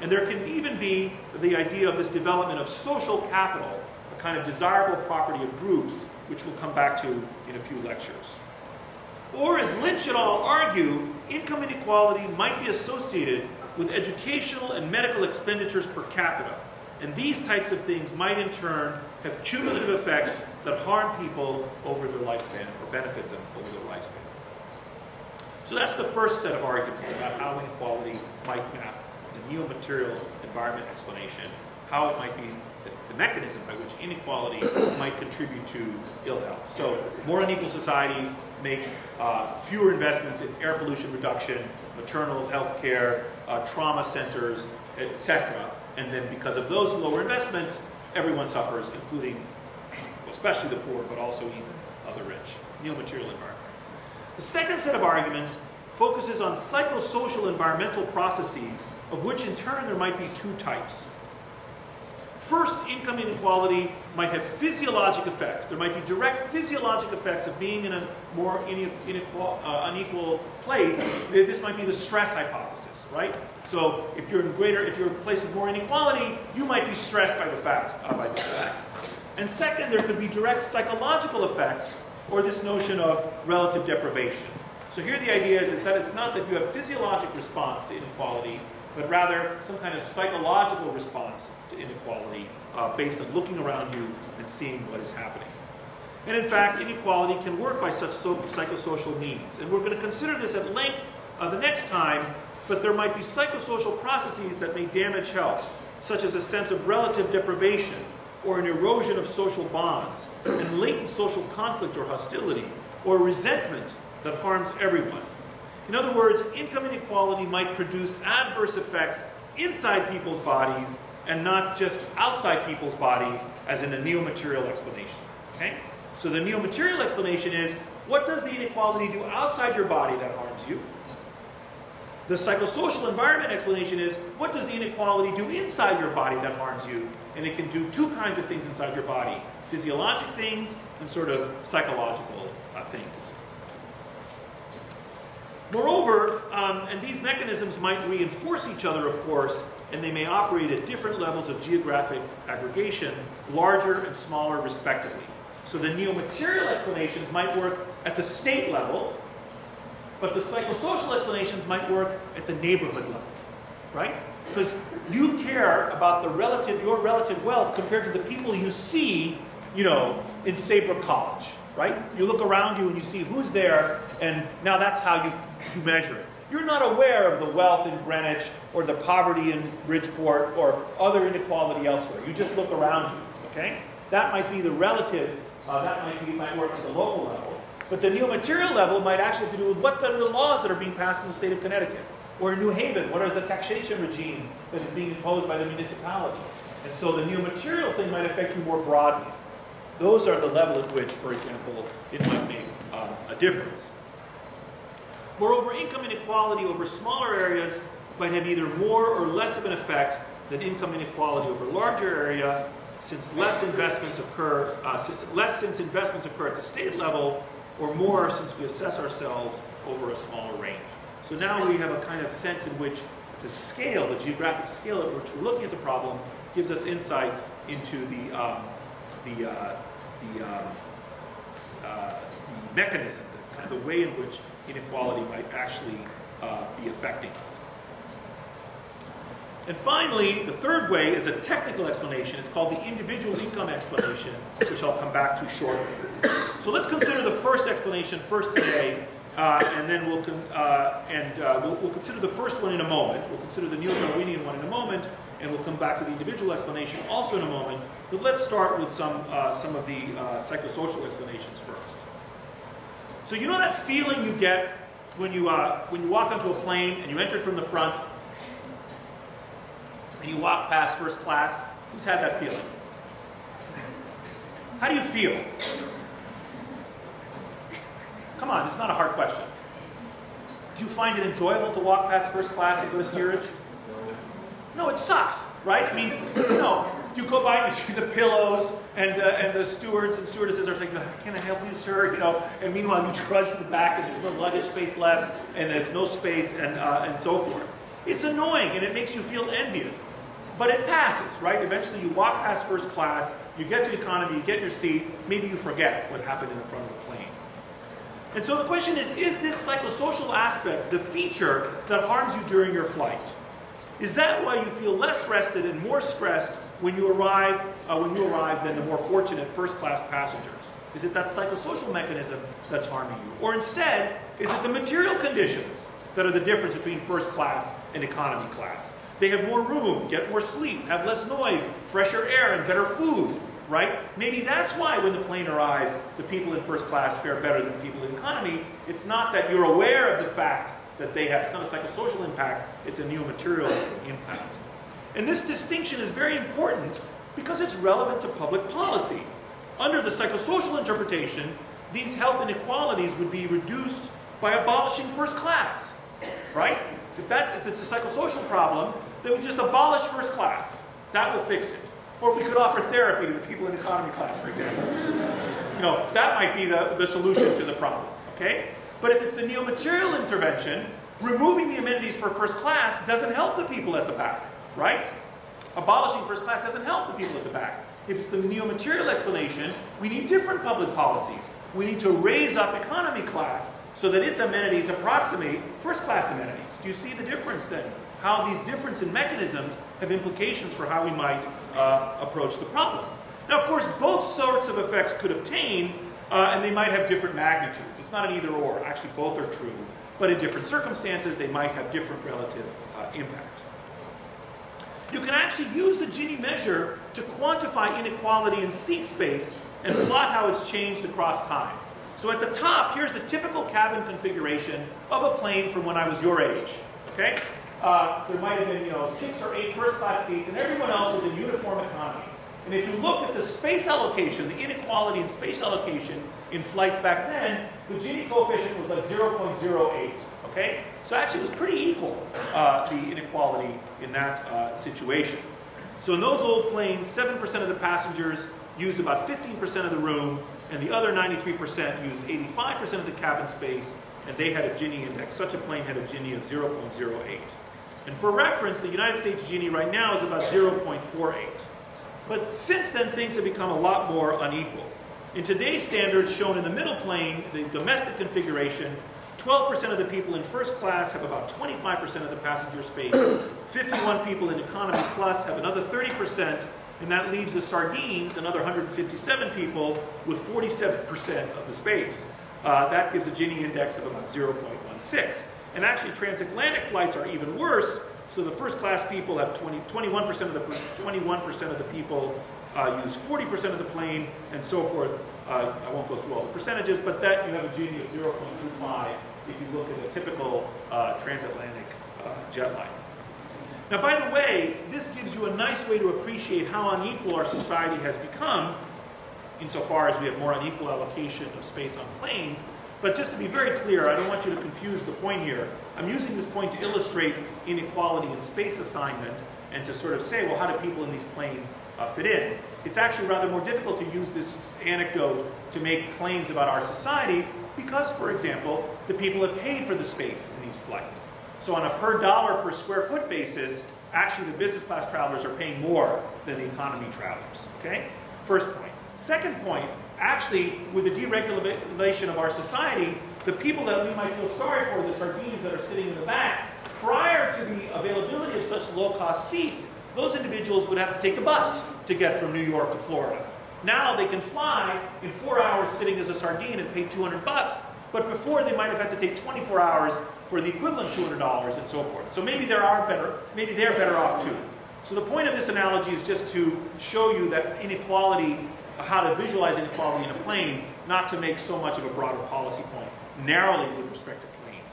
And there can even be the idea of this development of social capital, a kind of desirable property of groups, which we'll come back to in a few lectures. Or, as Lynch et al. argue, income inequality might be associated with educational and medical expenditures per capita. And these types of things might in turn have cumulative effects that harm people over their lifespan or benefit them over their lifespan. So that's the first set of arguments about how inequality might map the neo-material environment explanation, how it might be the, mechanism by which inequality might contribute to ill health. So more unequal societies make uh, fewer investments in air pollution reduction, maternal health care, uh, trauma centers, etc. And then because of those lower investments, everyone suffers, including especially the poor, but also even other rich. Neo-material environment. The second set of arguments focuses on psychosocial environmental processes, of which in turn there might be two types. First, income inequality might have physiologic effects. There might be direct physiologic effects of being in a more inequal, uh, unequal place. This might be the stress hypothesis, right? So if you're in greater, if you're in a place with more inequality, you might be stressed by the fact, uh, by this fact. And second, there could be direct psychological effects, or this notion of relative deprivation. So here the idea is, is that it's not that you have physiologic response to inequality, but rather some kind of psychological response to inequality uh, based on looking around you and seeing what is happening. And in fact, inequality can work by such so psychosocial means. And we're going to consider this at length uh, the next time, but there might be psychosocial processes that may damage health, such as a sense of relative deprivation, or an erosion of social bonds, and latent social conflict or hostility, or resentment that harms everyone. In other words, income inequality might produce adverse effects inside people's bodies and not just outside people's bodies, as in the neo-material explanation. Okay? So the neo-material explanation is, what does the inequality do outside your body that harms you? The psychosocial environment explanation is, what does the inequality do inside your body that harms you? And it can do two kinds of things inside your body, physiologic things and sort of psychological uh, things. Moreover, um, and these mechanisms might reinforce each other, of course, and they may operate at different levels of geographic aggregation, larger and smaller respectively. So the neo-material explanations might work at the state level, but the psychosocial explanations might work at the neighborhood level, right? Because you care about the relative, your relative wealth compared to the people you see, you know, in Saybrook College, right? You look around you and you see who's there, and now that's how you, you measure it. You're not aware of the wealth in Greenwich or the poverty in Bridgeport or other inequality elsewhere. You just look around you, okay? That might be the relative, uh, that might, be, might work at the local level. But the neo-material level might actually have to do with what are the laws that are being passed in the state of Connecticut. Or in New Haven, what is the taxation regime that is being imposed by the municipality? And so the neo-material thing might affect you more broadly. Those are the level at which, for example, it might make um, a difference. Moreover, income inequality over smaller areas might have either more or less of an effect than income inequality over a larger area, since less investments occur, uh, less since investments occur at the state level, or more since we assess ourselves over a smaller range. So now we have a kind of sense in which the scale, the geographic scale at which we're looking at the problem, gives us insights into the, um, the, uh, the, um, uh, the mechanism, the, kind of the way in which inequality might actually uh, be affecting us. And finally, the third way is a technical explanation. It's called the individual income explanation, which I'll come back to shortly. So let's consider the first explanation first today, uh, and then we'll, uh, and, uh, we'll, we'll, consider the first one in a moment. We'll consider the neo-Darwinian one in a moment, and we'll come back to the individual explanation also in a moment. But let's start with some, uh, some of the uh, psychosocial explanations first. So you know that feeling you get when you, uh, when you walk onto a plane and you enter it from the front and you walk past first class? Who's had that feeling? How do you feel? Come on, it's not a hard question. Do you find it enjoyable to walk past first class and go to steerage? No, it sucks, right? I mean, know, you go by and you see the pillows, and, uh, and the stewards and stewardesses are saying, can I help you, sir? You know, and meanwhile you trudge to the back and there's no luggage space left, and there's no space, and, uh, and so forth. It's annoying, and it makes you feel envious. But it passes, right? Eventually you walk past first class, you get to economy, you get your seat, maybe you forget what happened in the front of the plane. And so the question is, is this psychosocial aspect the feature that harms you during your flight? Is that why you feel less rested and more stressed when you arrive, uh, when you arrive than the more fortunate first-class passengers? Is it that psychosocial mechanism that's harming you? Or instead, is it the material conditions that are the difference between first class and economy class? They have more room, get more sleep, have less noise, fresher air, and better food, right? Maybe that's why when the plane arrives, the people in first class fare better than people in economy. It's not that you're aware of the fact that they have, it's not a psychosocial impact, it's a neo-material impact. And this distinction is very important because it's relevant to public policy. Under the psychosocial interpretation, these health inequalities would be reduced by abolishing first class, right? If, that's, if it's a psychosocial problem, then we just abolish first class. That will fix it. Or we could offer therapy to the people in economy class, for example. You know, that might be the, the solution to the problem, okay? But if it's the neo-material intervention, removing the amenities for first class doesn't help the people at the back, right? Abolishing first class doesn't help the people at the back. If it's the neo-material explanation, we need different public policies. We need to raise up economy class so that its amenities approximate first class amenities. Do you see the difference then? How these difference in mechanisms have implications for how we might uh, approach the problem. Now, of course, both sorts of effects could obtain, uh, and they might have different magnitudes. It's not an either or. Actually, both are true. But in different circumstances, they might have different relative uh, impact. You can actually use the Gini measure to quantify inequality in seat space and plot how it's changed across time. So at the top, here's the typical cabin configuration of a plane from when I was your age. Okay? Uh, there might have been, you know, six or eight first-class seats, and everyone else was in uniform economy. And if you look at the space allocation, the inequality in space allocation in flights back then, the Gini coefficient was like 0.08. Okay? So actually it was pretty equal, uh, the inequality in that uh, situation. So in those old planes, 7% of the passengers used about 15% of the room, and the other 93% used 85% of the cabin space, and they had a Gini index. Such a plane had a Gini of 0.08. And for reference, the United States Gini right now is about 0.48. But since then, things have become a lot more unequal. In today's standards, shown in the middle plane, the domestic configuration, 12% of the people in first class have about 25% of the passenger space. 51 people in economy plus have another 30%, and that leaves the sardines, another 157 people, with 47% of the space. Uh, that gives a Gini index of about 0.16. And actually, transatlantic flights are even worse. So the first class people have 20, 21% of the 21% of the people uh, use 40% of the plane, and so forth. Uh, I won't go through all the percentages, but that you have a Gini of 0.25 if you look at a typical uh, transatlantic uh, jet line. Now, by the way, this gives you a nice way to appreciate how unequal our society has become, insofar as we have more unequal allocation of space on planes. But just to be very clear, I don't want you to confuse the point here. I'm using this point to illustrate inequality in space assignment and to sort of say, well, how do people in these planes uh, fit in? It's actually rather more difficult to use this anecdote to make claims about our society because, for example, the people have paid for the space in these flights. So on a per dollar per square foot basis, actually the business class travelers are paying more than the economy travelers, okay? First point. Second point, actually, with the deregulation of our society, the people that we might feel sorry for, the sardines that are sitting in the back, prior to the availability of such low-cost seats, those individuals would have to take the bus to get from New York to Florida. Now they can fly in four hours sitting as a sardine and pay 200 bucks, but before they might have had to take 24 hours for the equivalent $200 and so forth. So maybe there are better, maybe they're better off too. So the point of this analogy is just to show you that inequality, how to visualize inequality in a plane, not to make so much of a broader policy point, narrowly with respect to planes.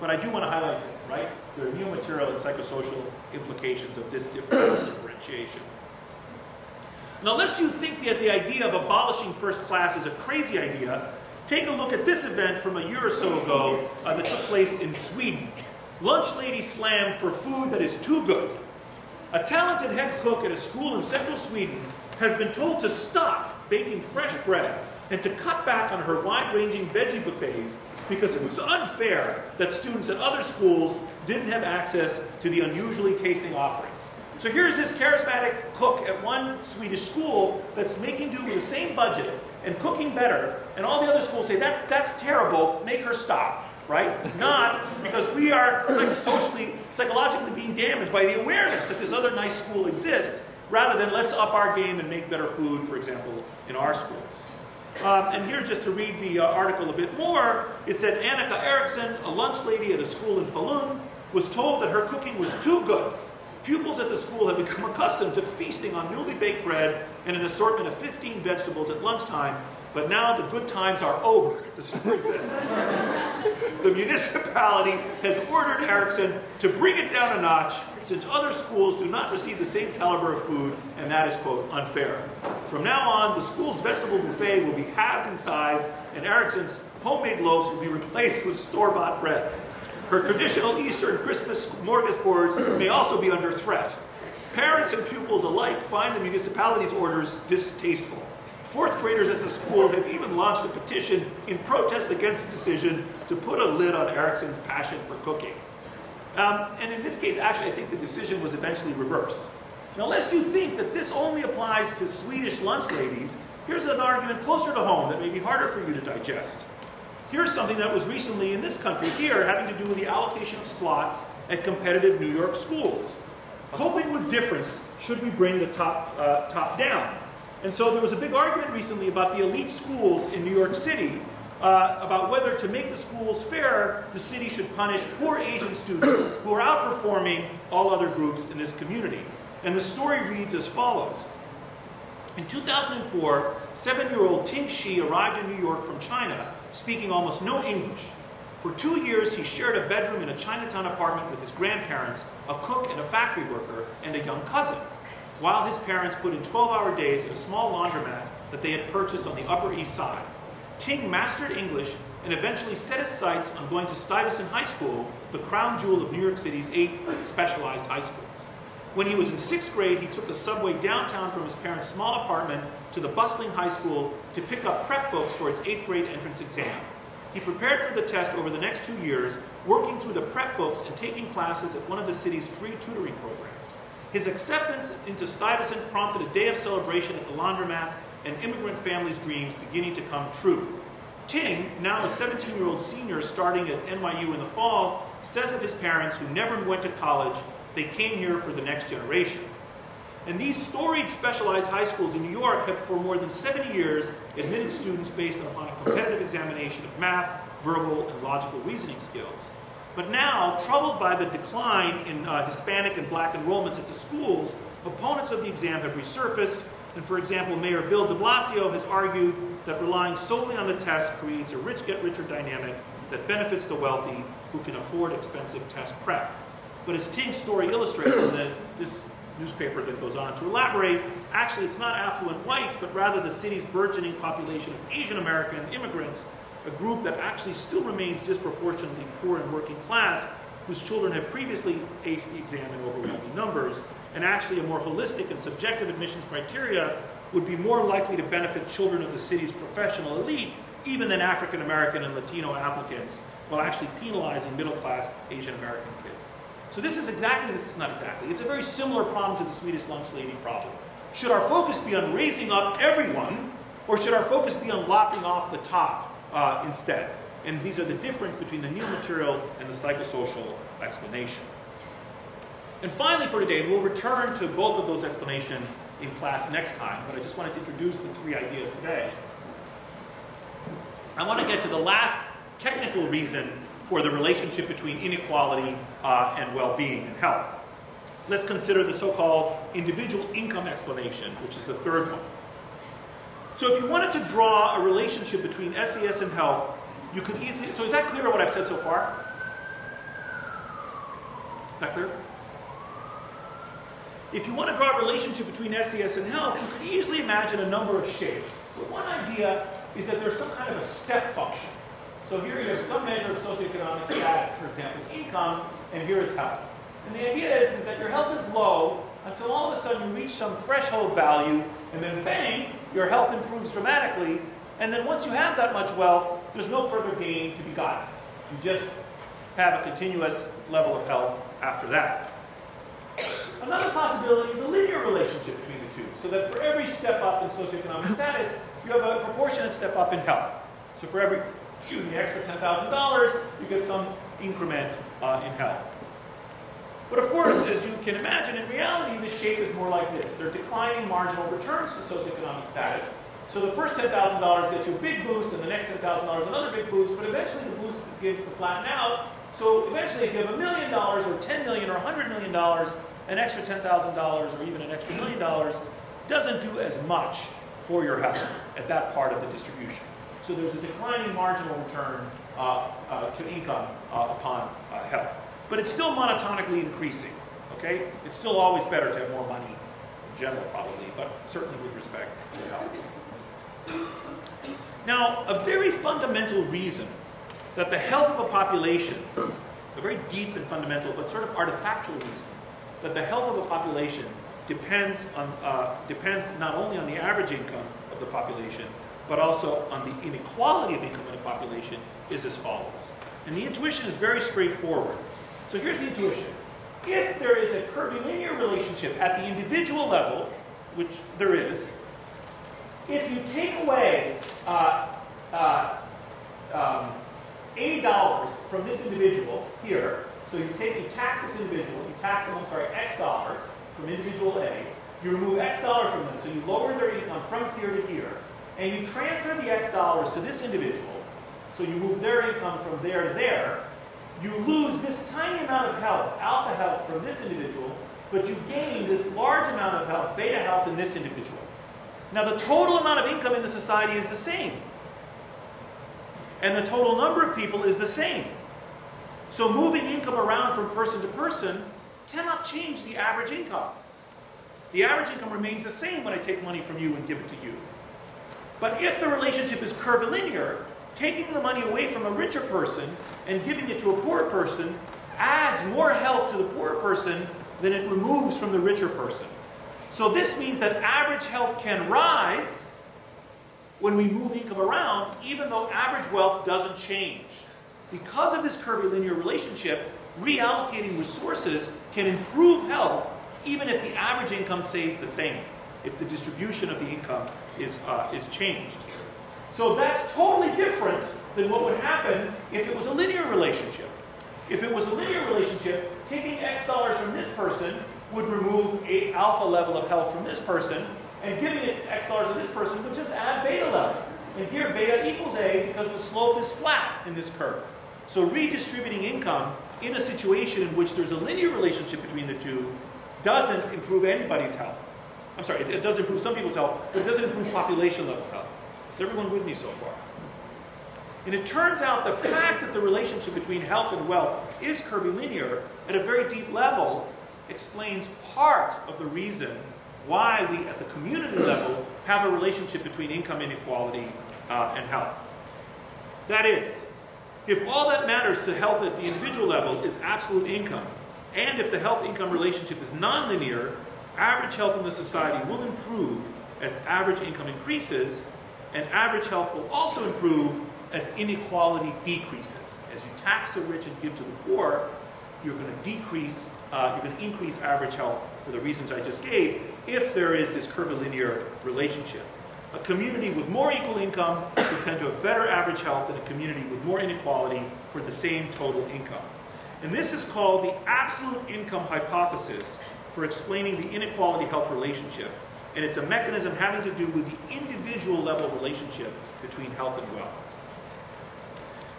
But I do want to highlight this, right? There are neo-material and psychosocial implications of this differentiation. Now, unless you think that the idea of abolishing first class is a crazy idea, take a look at this event from a year or so ago uh, that took place in Sweden. Lunch lady slammed for food that is too good. A talented head cook at a school in central Sweden has been told to stop baking fresh bread and to cut back on her wide-ranging veggie buffets because it was unfair that students at other schools didn't have access to the unusually tasting offerings. So here's this charismatic cook at one Swedish school that's making do with the same budget and cooking better, and all the other schools say, that, that's terrible, make her stop, right? Not because we are socially, psychologically being damaged by the awareness that this other nice school exists, rather than let's up our game and make better food, for example, in our schools. Um, and here, just to read the uh, article a bit more, it said Annika Eriksson, a lunch lady at a school in Falun, was told that her cooking was too good Pupils at the school have become accustomed to feasting on newly baked bread and an assortment of 15 vegetables at lunchtime, but now the good times are over, the story said. The municipality has ordered Eriksson to bring it down a notch since other schools do not receive the same caliber of food, and that is, quote, unfair. From now on, the school's vegetable buffet will be halved in size, and Eriksson's homemade loaves will be replaced with store-bought bread. Her traditional Easter and Christmas smorgasbords may also be under threat. Parents and pupils alike find the municipality's orders distasteful. Fourth graders at the school have even launched a petition in protest against the decision to put a lid on Eriksson's passion for cooking. Um, and in this case, actually, I think the decision was eventually reversed. Now, lest you think that this only applies to Swedish lunch ladies, here's an argument closer to home that may be harder for you to digest. Here's something that was recently in this country here having to do with the allocation of slots at competitive New York schools. Coping with difference, should we bring the top, uh, top down? And so there was a big argument recently about the elite schools in New York City uh, about whether to make the schools fair, the city should punish poor Asian students who are outperforming all other groups in this community. And the story reads as follows. In 2004, seven-year-old Ting Shi arrived in New York from China, speaking almost no English. For two years, he shared a bedroom in a Chinatown apartment with his grandparents, a cook and a factory worker, and a young cousin, while his parents put in 12-hour days at a small laundromat that they had purchased on the Upper East Side. Ting mastered English and eventually set his sights on going to Stuyvesant High School, the crown jewel of New York City's eight specialized high schools. When he was in sixth grade, he took the subway downtown from his parents' small apartment to the bustling high school to pick up prep books for its eighth grade entrance exam. He prepared for the test over the next two years, working through the prep books and taking classes at one of the city's free tutoring programs. His acceptance into Stuyvesant prompted a day of celebration at the laundromat and immigrant families' dreams beginning to come true. Ting, now a 17-year-old senior starting at NYU in the fall, says of his parents who never went to college, they came here for the next generation. And these storied specialized high schools in New York have for more than 70 years admitted students based upon a competitive examination of math, verbal, and logical reasoning skills. But now, troubled by the decline in uh, Hispanic and black enrollments at the schools, opponents of the exam have resurfaced and for example, Mayor Bill de Blasio has argued that relying solely on the test creates a rich get richer dynamic that benefits the wealthy who can afford expensive test prep. But as Ting's story illustrates, and this newspaper that goes on to elaborate, actually it's not affluent whites, but rather the city's burgeoning population of Asian American immigrants, a group that actually still remains disproportionately poor and working class, whose children have previously aced the exam in overwhelming numbers, and actually a more holistic and subjective admissions criteria would be more likely to benefit children of the city's professional elite even than African American and Latino applicants, while actually penalizing middle class Asian American kids. So this is exactly this, not exactly, it's a very similar problem to the Swedish lunch lady problem. Should our focus be on raising up everyone, or should our focus be on lopping off the top uh, instead? And these are the difference between the neo-material and the psychosocial explanation. And finally for today, we'll return to both of those explanations in class next time, but I just wanted to introduce the three ideas today. I want to get to the last technical reason for the relationship between inequality uh, and well-being and health. Let's consider the so-called individual income explanation, which is the third one. So if you wanted to draw a relationship between SES and health, you could easily, so is that clear what I've said so far? That clear? If you want to draw a relationship between SES and health, you could easily imagine a number of shapes. So one idea is that there's some kind of a step function. So here you have some measure of socioeconomic status, for example, income, and here is health. And the idea is, is that your health is low until all of a sudden you reach some threshold value, and then bang, your health improves dramatically. And then once you have that much wealth, there's no further gain to be gotten. You just have a continuous level of health after that. Another possibility is a linear relationship between the two, so that for every step up in socioeconomic status, you have a proportionate step up in health. So for every, excuse me, extra $10,000, you get some increment uh, in health. But of course, as you can imagine, in reality, the shape is more like this. They're declining marginal returns to socioeconomic status. So the first $10,000 gets you a big boost, and the next $10,000 another big boost, but eventually the boost begins to flatten out. So eventually, if you have a million dollars, or 10 million, or 100 million dollars, an extra $10,000 or even an extra million dollars doesn't do as much for your health at that part of the distribution. So there's a declining marginal return uh, uh, to income uh, upon uh, health. But it's still monotonically increasing, okay? It's still always better to have more money in general probably, but certainly with respect to health. Now, a very fundamental reason that the health of a population, a very deep and fundamental but sort of artifactual reason, that the health of a population depends, on, uh, depends not only on the average income of the population, but also on the inequality of income in a population is as follows. And the intuition is very straightforward. So here's the intuition. If there is a curvilinear relationship at the individual level, which there is, if you take away uh, uh, um, $80 from this individual here, So you take, you tax this individual, you tax them, I'm sorry, X dollars from individual A, you remove X dollars from them, so you lower their income from here to here, and you transfer the X dollars to this individual, so you move their income from there to there, you lose this tiny amount of health, alpha health, from this individual, but you gain this large amount of health, beta health, in this individual. Now the total amount of income in the society is the same. And the total number of people is the same. So moving income around from person to person cannot change the average income. The average income remains the same when I take money from you and give it to you. But if the relationship is curvilinear, taking the money away from a richer person and giving it to a poor person adds more health to the poor person than it removes from the richer person. So this means that average health can rise when we move income around, even though average wealth doesn't change. Because of this curvilinear relationship, reallocating resources can improve health even if the average income stays the same, if the distribution of the income is, uh, is changed. So that's totally different than what would happen if it was a linear relationship. If it was a linear relationship, taking X dollars from this person would remove a alpha level of health from this person, and giving it X dollars to this person would just add beta level. And here beta equals A because the slope is flat in this curve. So redistributing income in a situation in which there's a linear relationship between the two doesn't improve anybody's health. I'm sorry, it, does improve some people's health, but it doesn't improve population level health. Is everyone with me so far? And it turns out the fact that the relationship between health and wealth is curvilinear at a very deep level explains part of the reason why we, at the community level, have a relationship between income inequality uh, and health. That is, if all that matters to health at the individual level is absolute income, and if the health-income relationship is nonlinear, average health in the society will improve as average income increases, and average health will also improve as inequality decreases. As you tax the rich and give to the poor, you're going to decrease, uh, you're going to increase average health for the reasons I just gave, if there is this curvilinear relationship. A community with more equal income will tend to have better average health than a community with more inequality for the same total income. And this is called the absolute income hypothesis for explaining the inequality health relationship. And it's a mechanism having to do with the individual level relationship between health and wealth.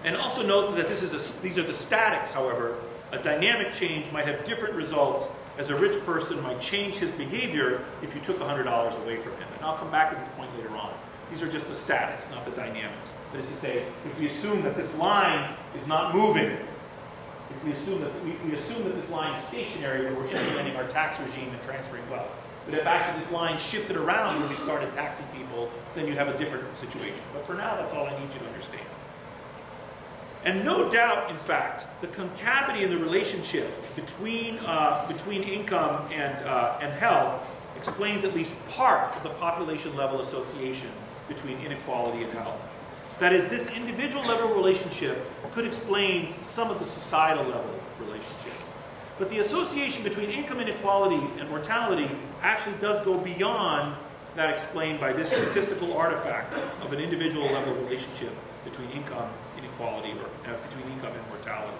And also note that this is a, these are the statics, however. A dynamic change might have different results as a rich person might change his behavior if you took $100 away from him. And I'll come back to this point later on. These are just the statics, not the dynamics. That is to say, if we assume that this line is not moving, if we assume that we, we assume that this line is stationary when we're implementing our tax regime and transferring wealth. But if actually this line shifted around when we started taxing people, then you'd have a different situation. But for now, that's all I need you to understand. And no doubt, in fact, the concavity in the relationship between, uh, between income and, uh, and health explains at least part of the population level association between inequality and health. That is, this individual level relationship could explain some of the societal level relationship. But the association between income inequality and mortality actually does go beyond that explained by this statistical artifact of an individual level relationship between income inequality or uh, between income and mortality.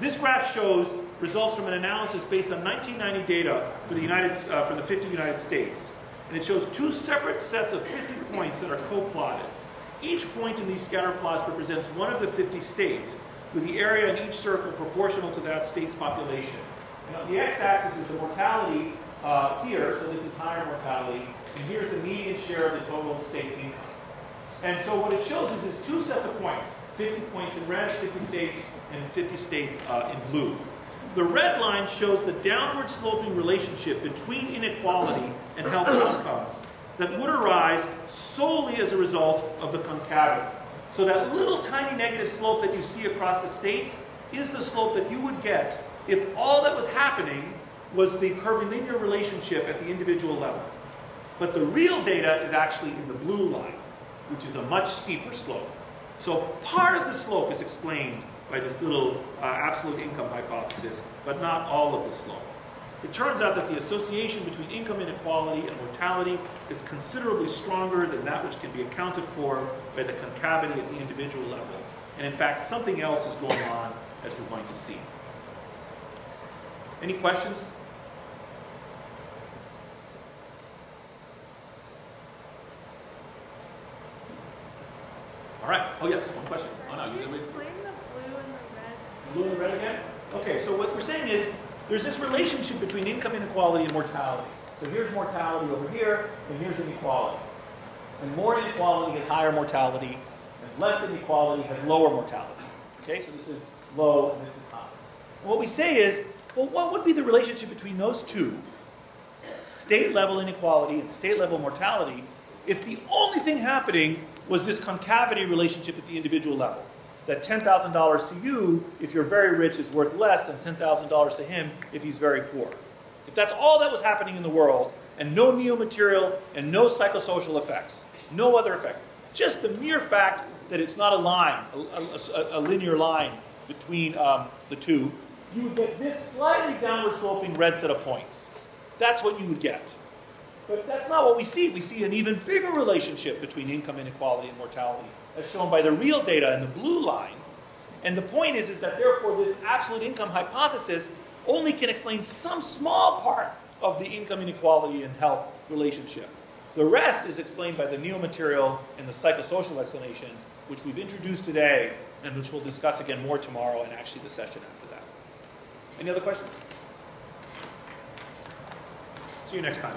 This graph shows results from an analysis based on 1990 data for the United uh, for the 50 United States, and it shows two separate sets of 50 points that are co-plotted. Each point in these scatter plots represents one of the 50 states, with the area in each circle proportional to that state's population. And on the x-axis is the mortality uh, here, so this is higher mortality, and here's the median share of the total state income. And so what it shows is, is two sets of points, 50 points in red, 50 states, and 50 states uh, in blue. The red line shows the downward sloping relationship between inequality and health outcomes that would arise solely as a result of the concavity. So that little tiny negative slope that you see across the states is the slope that you would get if all that was happening was the curvilinear relationship at the individual level. But the real data is actually in the blue line, which is a much steeper slope. So part of the slope is explained by this little uh, absolute income hypothesis, but not all of the slope. It turns out that the association between income inequality and mortality is considerably stronger than that which can be accounted for by the concavity at the individual level. And in fact, something else is going on, as we're going to see. Any questions? All right. Oh, yes, one question. Oh, no, you, explain the blue and the red? Blue and red again? Okay, so what we're saying is, there's this relationship between income inequality and mortality. So here's mortality over here, and here's inequality. And more inequality has higher mortality, and less inequality has lower mortality. Okay, so this is low and this is high. And what we say is, well, what would be the relationship between those two, state level inequality and state level mortality, if the only thing happening was this concavity relationship at the individual level? That $10,000 to you, if you're very rich, is worth less than $10,000 to him if he's very poor. If that's all that was happening in the world, and no neo-material and no psychosocial effects, no other effect, just the mere fact that it's not a line, a, a- a linear line between um, the two, you would get this slightly downward sloping red set of points. That's what you would get. But that's not what we see. We see an even bigger relationship between income inequality and mortality, as shown by the real data in the blue line. And the point is, is that therefore this absolute income hypothesis only can explain some small part of the income inequality and health relationship. The rest is explained by the neomaterial and the psychosocial explanations, which we've introduced today and which we'll discuss again more tomorrow and actually the session after that. Any other questions? See you next time.